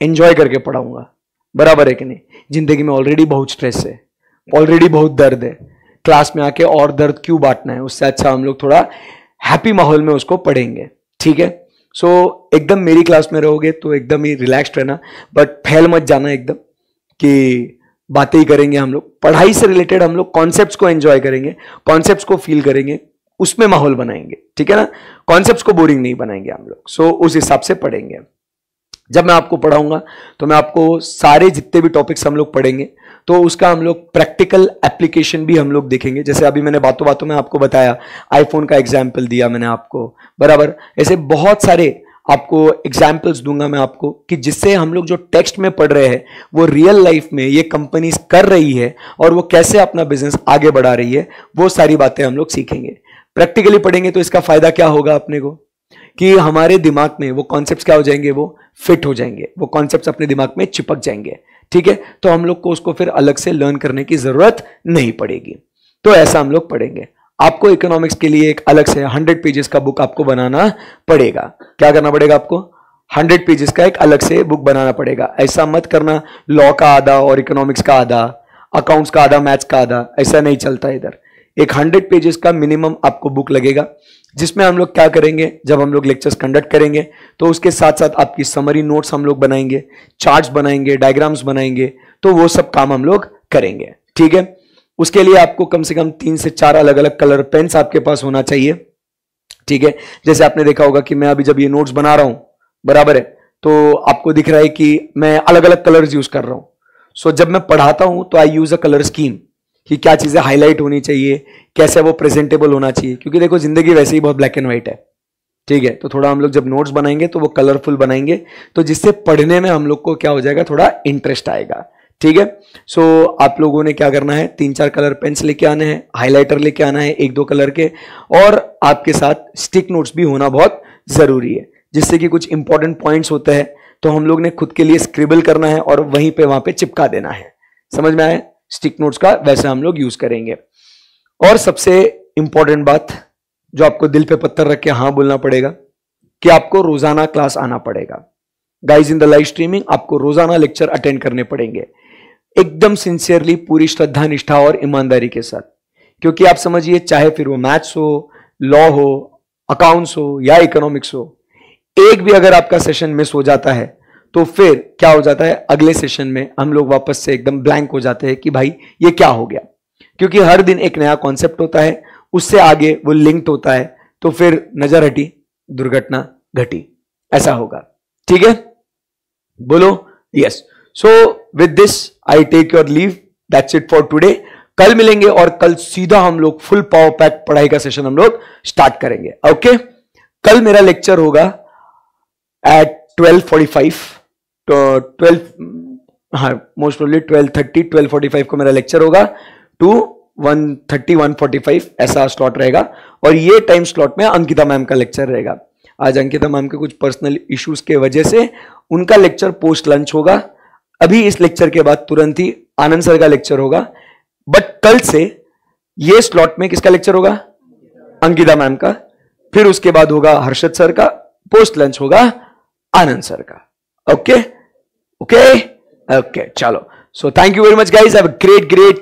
Speaker 1: एंजॉय करके पढ़ाऊँगा। बराबर है कि नहीं? ज़िंदगी में ऑलरेडी बहुत स्ट्रेस है ऑलरेडी बहुत दर्द है। क्लास में आके और दर्द क्यों बांटना है? उससे अच्छा हम लोग थोड़ा हैप्पी माहौल में उसको पढ़ेंगे। ठीक है? सो so, एकदम मेरी क्लास में रहोगे तो एकदम ही रिलैक्स्ड रहना। बट फैल मत जाना एकदम कि बातें ही करेंगे हम लोग। पढ़ाई से रिलेटेड हम लोग कॉन्सेप्ट को एंजॉय करेंगे कॉन्सेप्ट को फील करेंगे उसमें माहौल बनाएँगे। ठीक है ना? कॉन्सेप्ट को बोरिंग नहीं बनाएँगे हम लोग। सो so, उस हिसाब से पढ़ेंगे जब मैं आपको पढ़ाऊँगा तो मैं आपको सारे जितने भी टॉपिक्स हम लोग पढ़ेंगे तो उसका हम लोग प्रैक्टिकल एप्लीकेशन भी हम लोग देखेंगे। जैसे अभी मैंने बातों बातों में आपको बताया आईफोन का एग्ज़ाम्पल दिया मैंने आपको, बराबर? ऐसे बहुत सारे आपको एग्जाम्पल्स दूँगा मैं आपको कि जिससे हम लोग जो टेक्स्ट में पढ़ रहे हैं, वो रियल लाइफ में ये कंपनी कर रही है और वो कैसे अपना बिज़नेस आगे बढ़ा रही है, वो सारी बातें हम लोग सीखेंगे। प्रैक्टिकली पढ़ेंगे तो इसका फ़ायदा क्या होगा अपने को? कि हमारे दिमाग में वो कॉन्सेप्ट क्या हो जाएँगे वो? फिट हो जाएँगे। वो कॉन्सेप्ट अपने दिमाग में चिपक जाएँगे। ठीक है? तो हम लोग को उसको फिर अलग से लर्न करने की ज़रूरत नहीं पड़ेगी। तो ऐसा हम लोग पढ़ेंगे। आपको इकोनॉमिक्स के लिए एक अलग से हंड्रेड पेजेस का बुक आपको बनाना पड़ेगा। क्या करना पड़ेगा आपको? हंड्रेड पेजेस का एक अलग से बुक बनाना पड़ेगा। ऐसा मत करना लॉ का आधा और इकोनॉमिक्स का आधा अकाउंट्स का आधा मैथ्स का आधा, ऐसा नहीं चलता इधर। एक हंड्रेड पेजेस का मिनिमम आपको बुक लगेगा। जिसमें हम लोग क्या करेंगे? जब हम लोग लेक्चर्स कंडक्ट करेंगे तो उसके साथ साथ आपकी समरी नोट्स हम लोग बनाएँगे चार्ट्स बनाएँगे डायग्राम्स बनाएँगे तो वो सब काम हम लोग करेंगे। ठीक है? उसके लिए आपको कम से कम तीन से चार अलग अलग कलर पेन्स आपके पास होना चाहिए। ठीक है? जैसे आपने देखा होगा कि मैं अभी जब ये नोट्स बना रहा हूँ बराबर है? तो आपको दिख रहा है कि मैं अलग अलग कलर्स यूज़ कर रहा हूँ। सो so, जब मैं पढ़ाता हूँ तो I use a colour scheme कि क्या चीज़ें हाईलाइट होनी चाहिए कैसे वो प्रेजेंटेबल होना चाहिए। क्योंकि देखो ज़िंदगी वैसे ही बहुत ब्लैक एंड व्हाइट है। ठीक है? तो थोड़ा हम लोग जब नोट्स बनाएँगे तो वो कलरफुल बनाएँगे। तो जिससे पढ़ने में हम लोग को क्या हो जाएगा थोड़ा इंटरेस्ट आएगा। ठीक है? सो so, आप लोगों ने क्या करना है? तीन चार कलर पेन्स लेके आने हैं हाइलाइटर लेके आना है एक दो कलर के। और आपके साथ स्टिक नोट्स भी होना बहुत ज़रूरी है। जिससे कि कुछ इंपॉर्टेंट पॉइंट्स होते हैं तो हम लोग ने खुद के लिए स्क्रिबल करना है और वहीं पे वहाँ पे चिपका देना है। समझ में आए स्टिक नोट्स का, वैसे हम लोग यूज़ करेंगे। और सबसे इंपॉर्टेंट बात जो आपको दिल पे पत्थर रख के हाँ बोलना पड़ेगा, कि आपको रोज़ाना क्लास आना पड़ेगा। Guys in the live streaming आपको रोज़ाना लेक्चर अटेंड करने पड़ेंगे। एकदम सिंसियरली पूरी श्रद्धा, निष्ठा और ईमानदारी के साथ। क्योंकि आप समझिए, चाहे फिर वो मैथ्स हो लॉ हो अकाउंट्स हो, या इकोनॉमिक्स हो, एक भी अगर आपका सेशन मिस हो जाता है तो फिर क्या हो जाता है? अगले सेशन में हम लोग वापस से एकदम ब्लैंक हो जाते हैं कि भाई, ये क्या हो गया? क्योंकि हर दिन एक नया कॉन्सेप्ट होता है, उससे आगे वो लिंक्ड होता है तो फिर नज़र हटी, दुर्घटना घटी। ऐसा होगा। ठीक है? बोलो? Yes so with this I take your leave that's it for today कल मिलेंगे और कल सीधा हम लोग फुल पावर पैक पढ़ाई का सेशन हम लोग स्टार्ट करेंगे। Okay okay? कल मेरा लेक्चर होगा एट 12:45 तो ट्वेल्व हाँ most probably twelve thirty twelve forty five को मेरा लेक्चर होगा। Two one thirty one forty five ऐसा स्लॉट रहेगा। और ये टाइम स्लॉट में अंकिता मैम का लेक्चर रहेगा। आज अंकिता मैम के कुछ पर्सनल इश्यूज़ के वजह से उनका लेक्चर पोस्ट लंच होगा। अभी इस लेक्चर के बाद तुरंत ही आनंद सर का लेक्चर होगा। बट कल से ये स्लॉट में किसका लेक्चर होगा? अंकिता मैम का। फिर उसके बाद होगा हर्षद सर का पोस्ट लंच होगा आनंद सर का। Okay okay? okay? Okay chalo. So thank you very much guys. Have a great great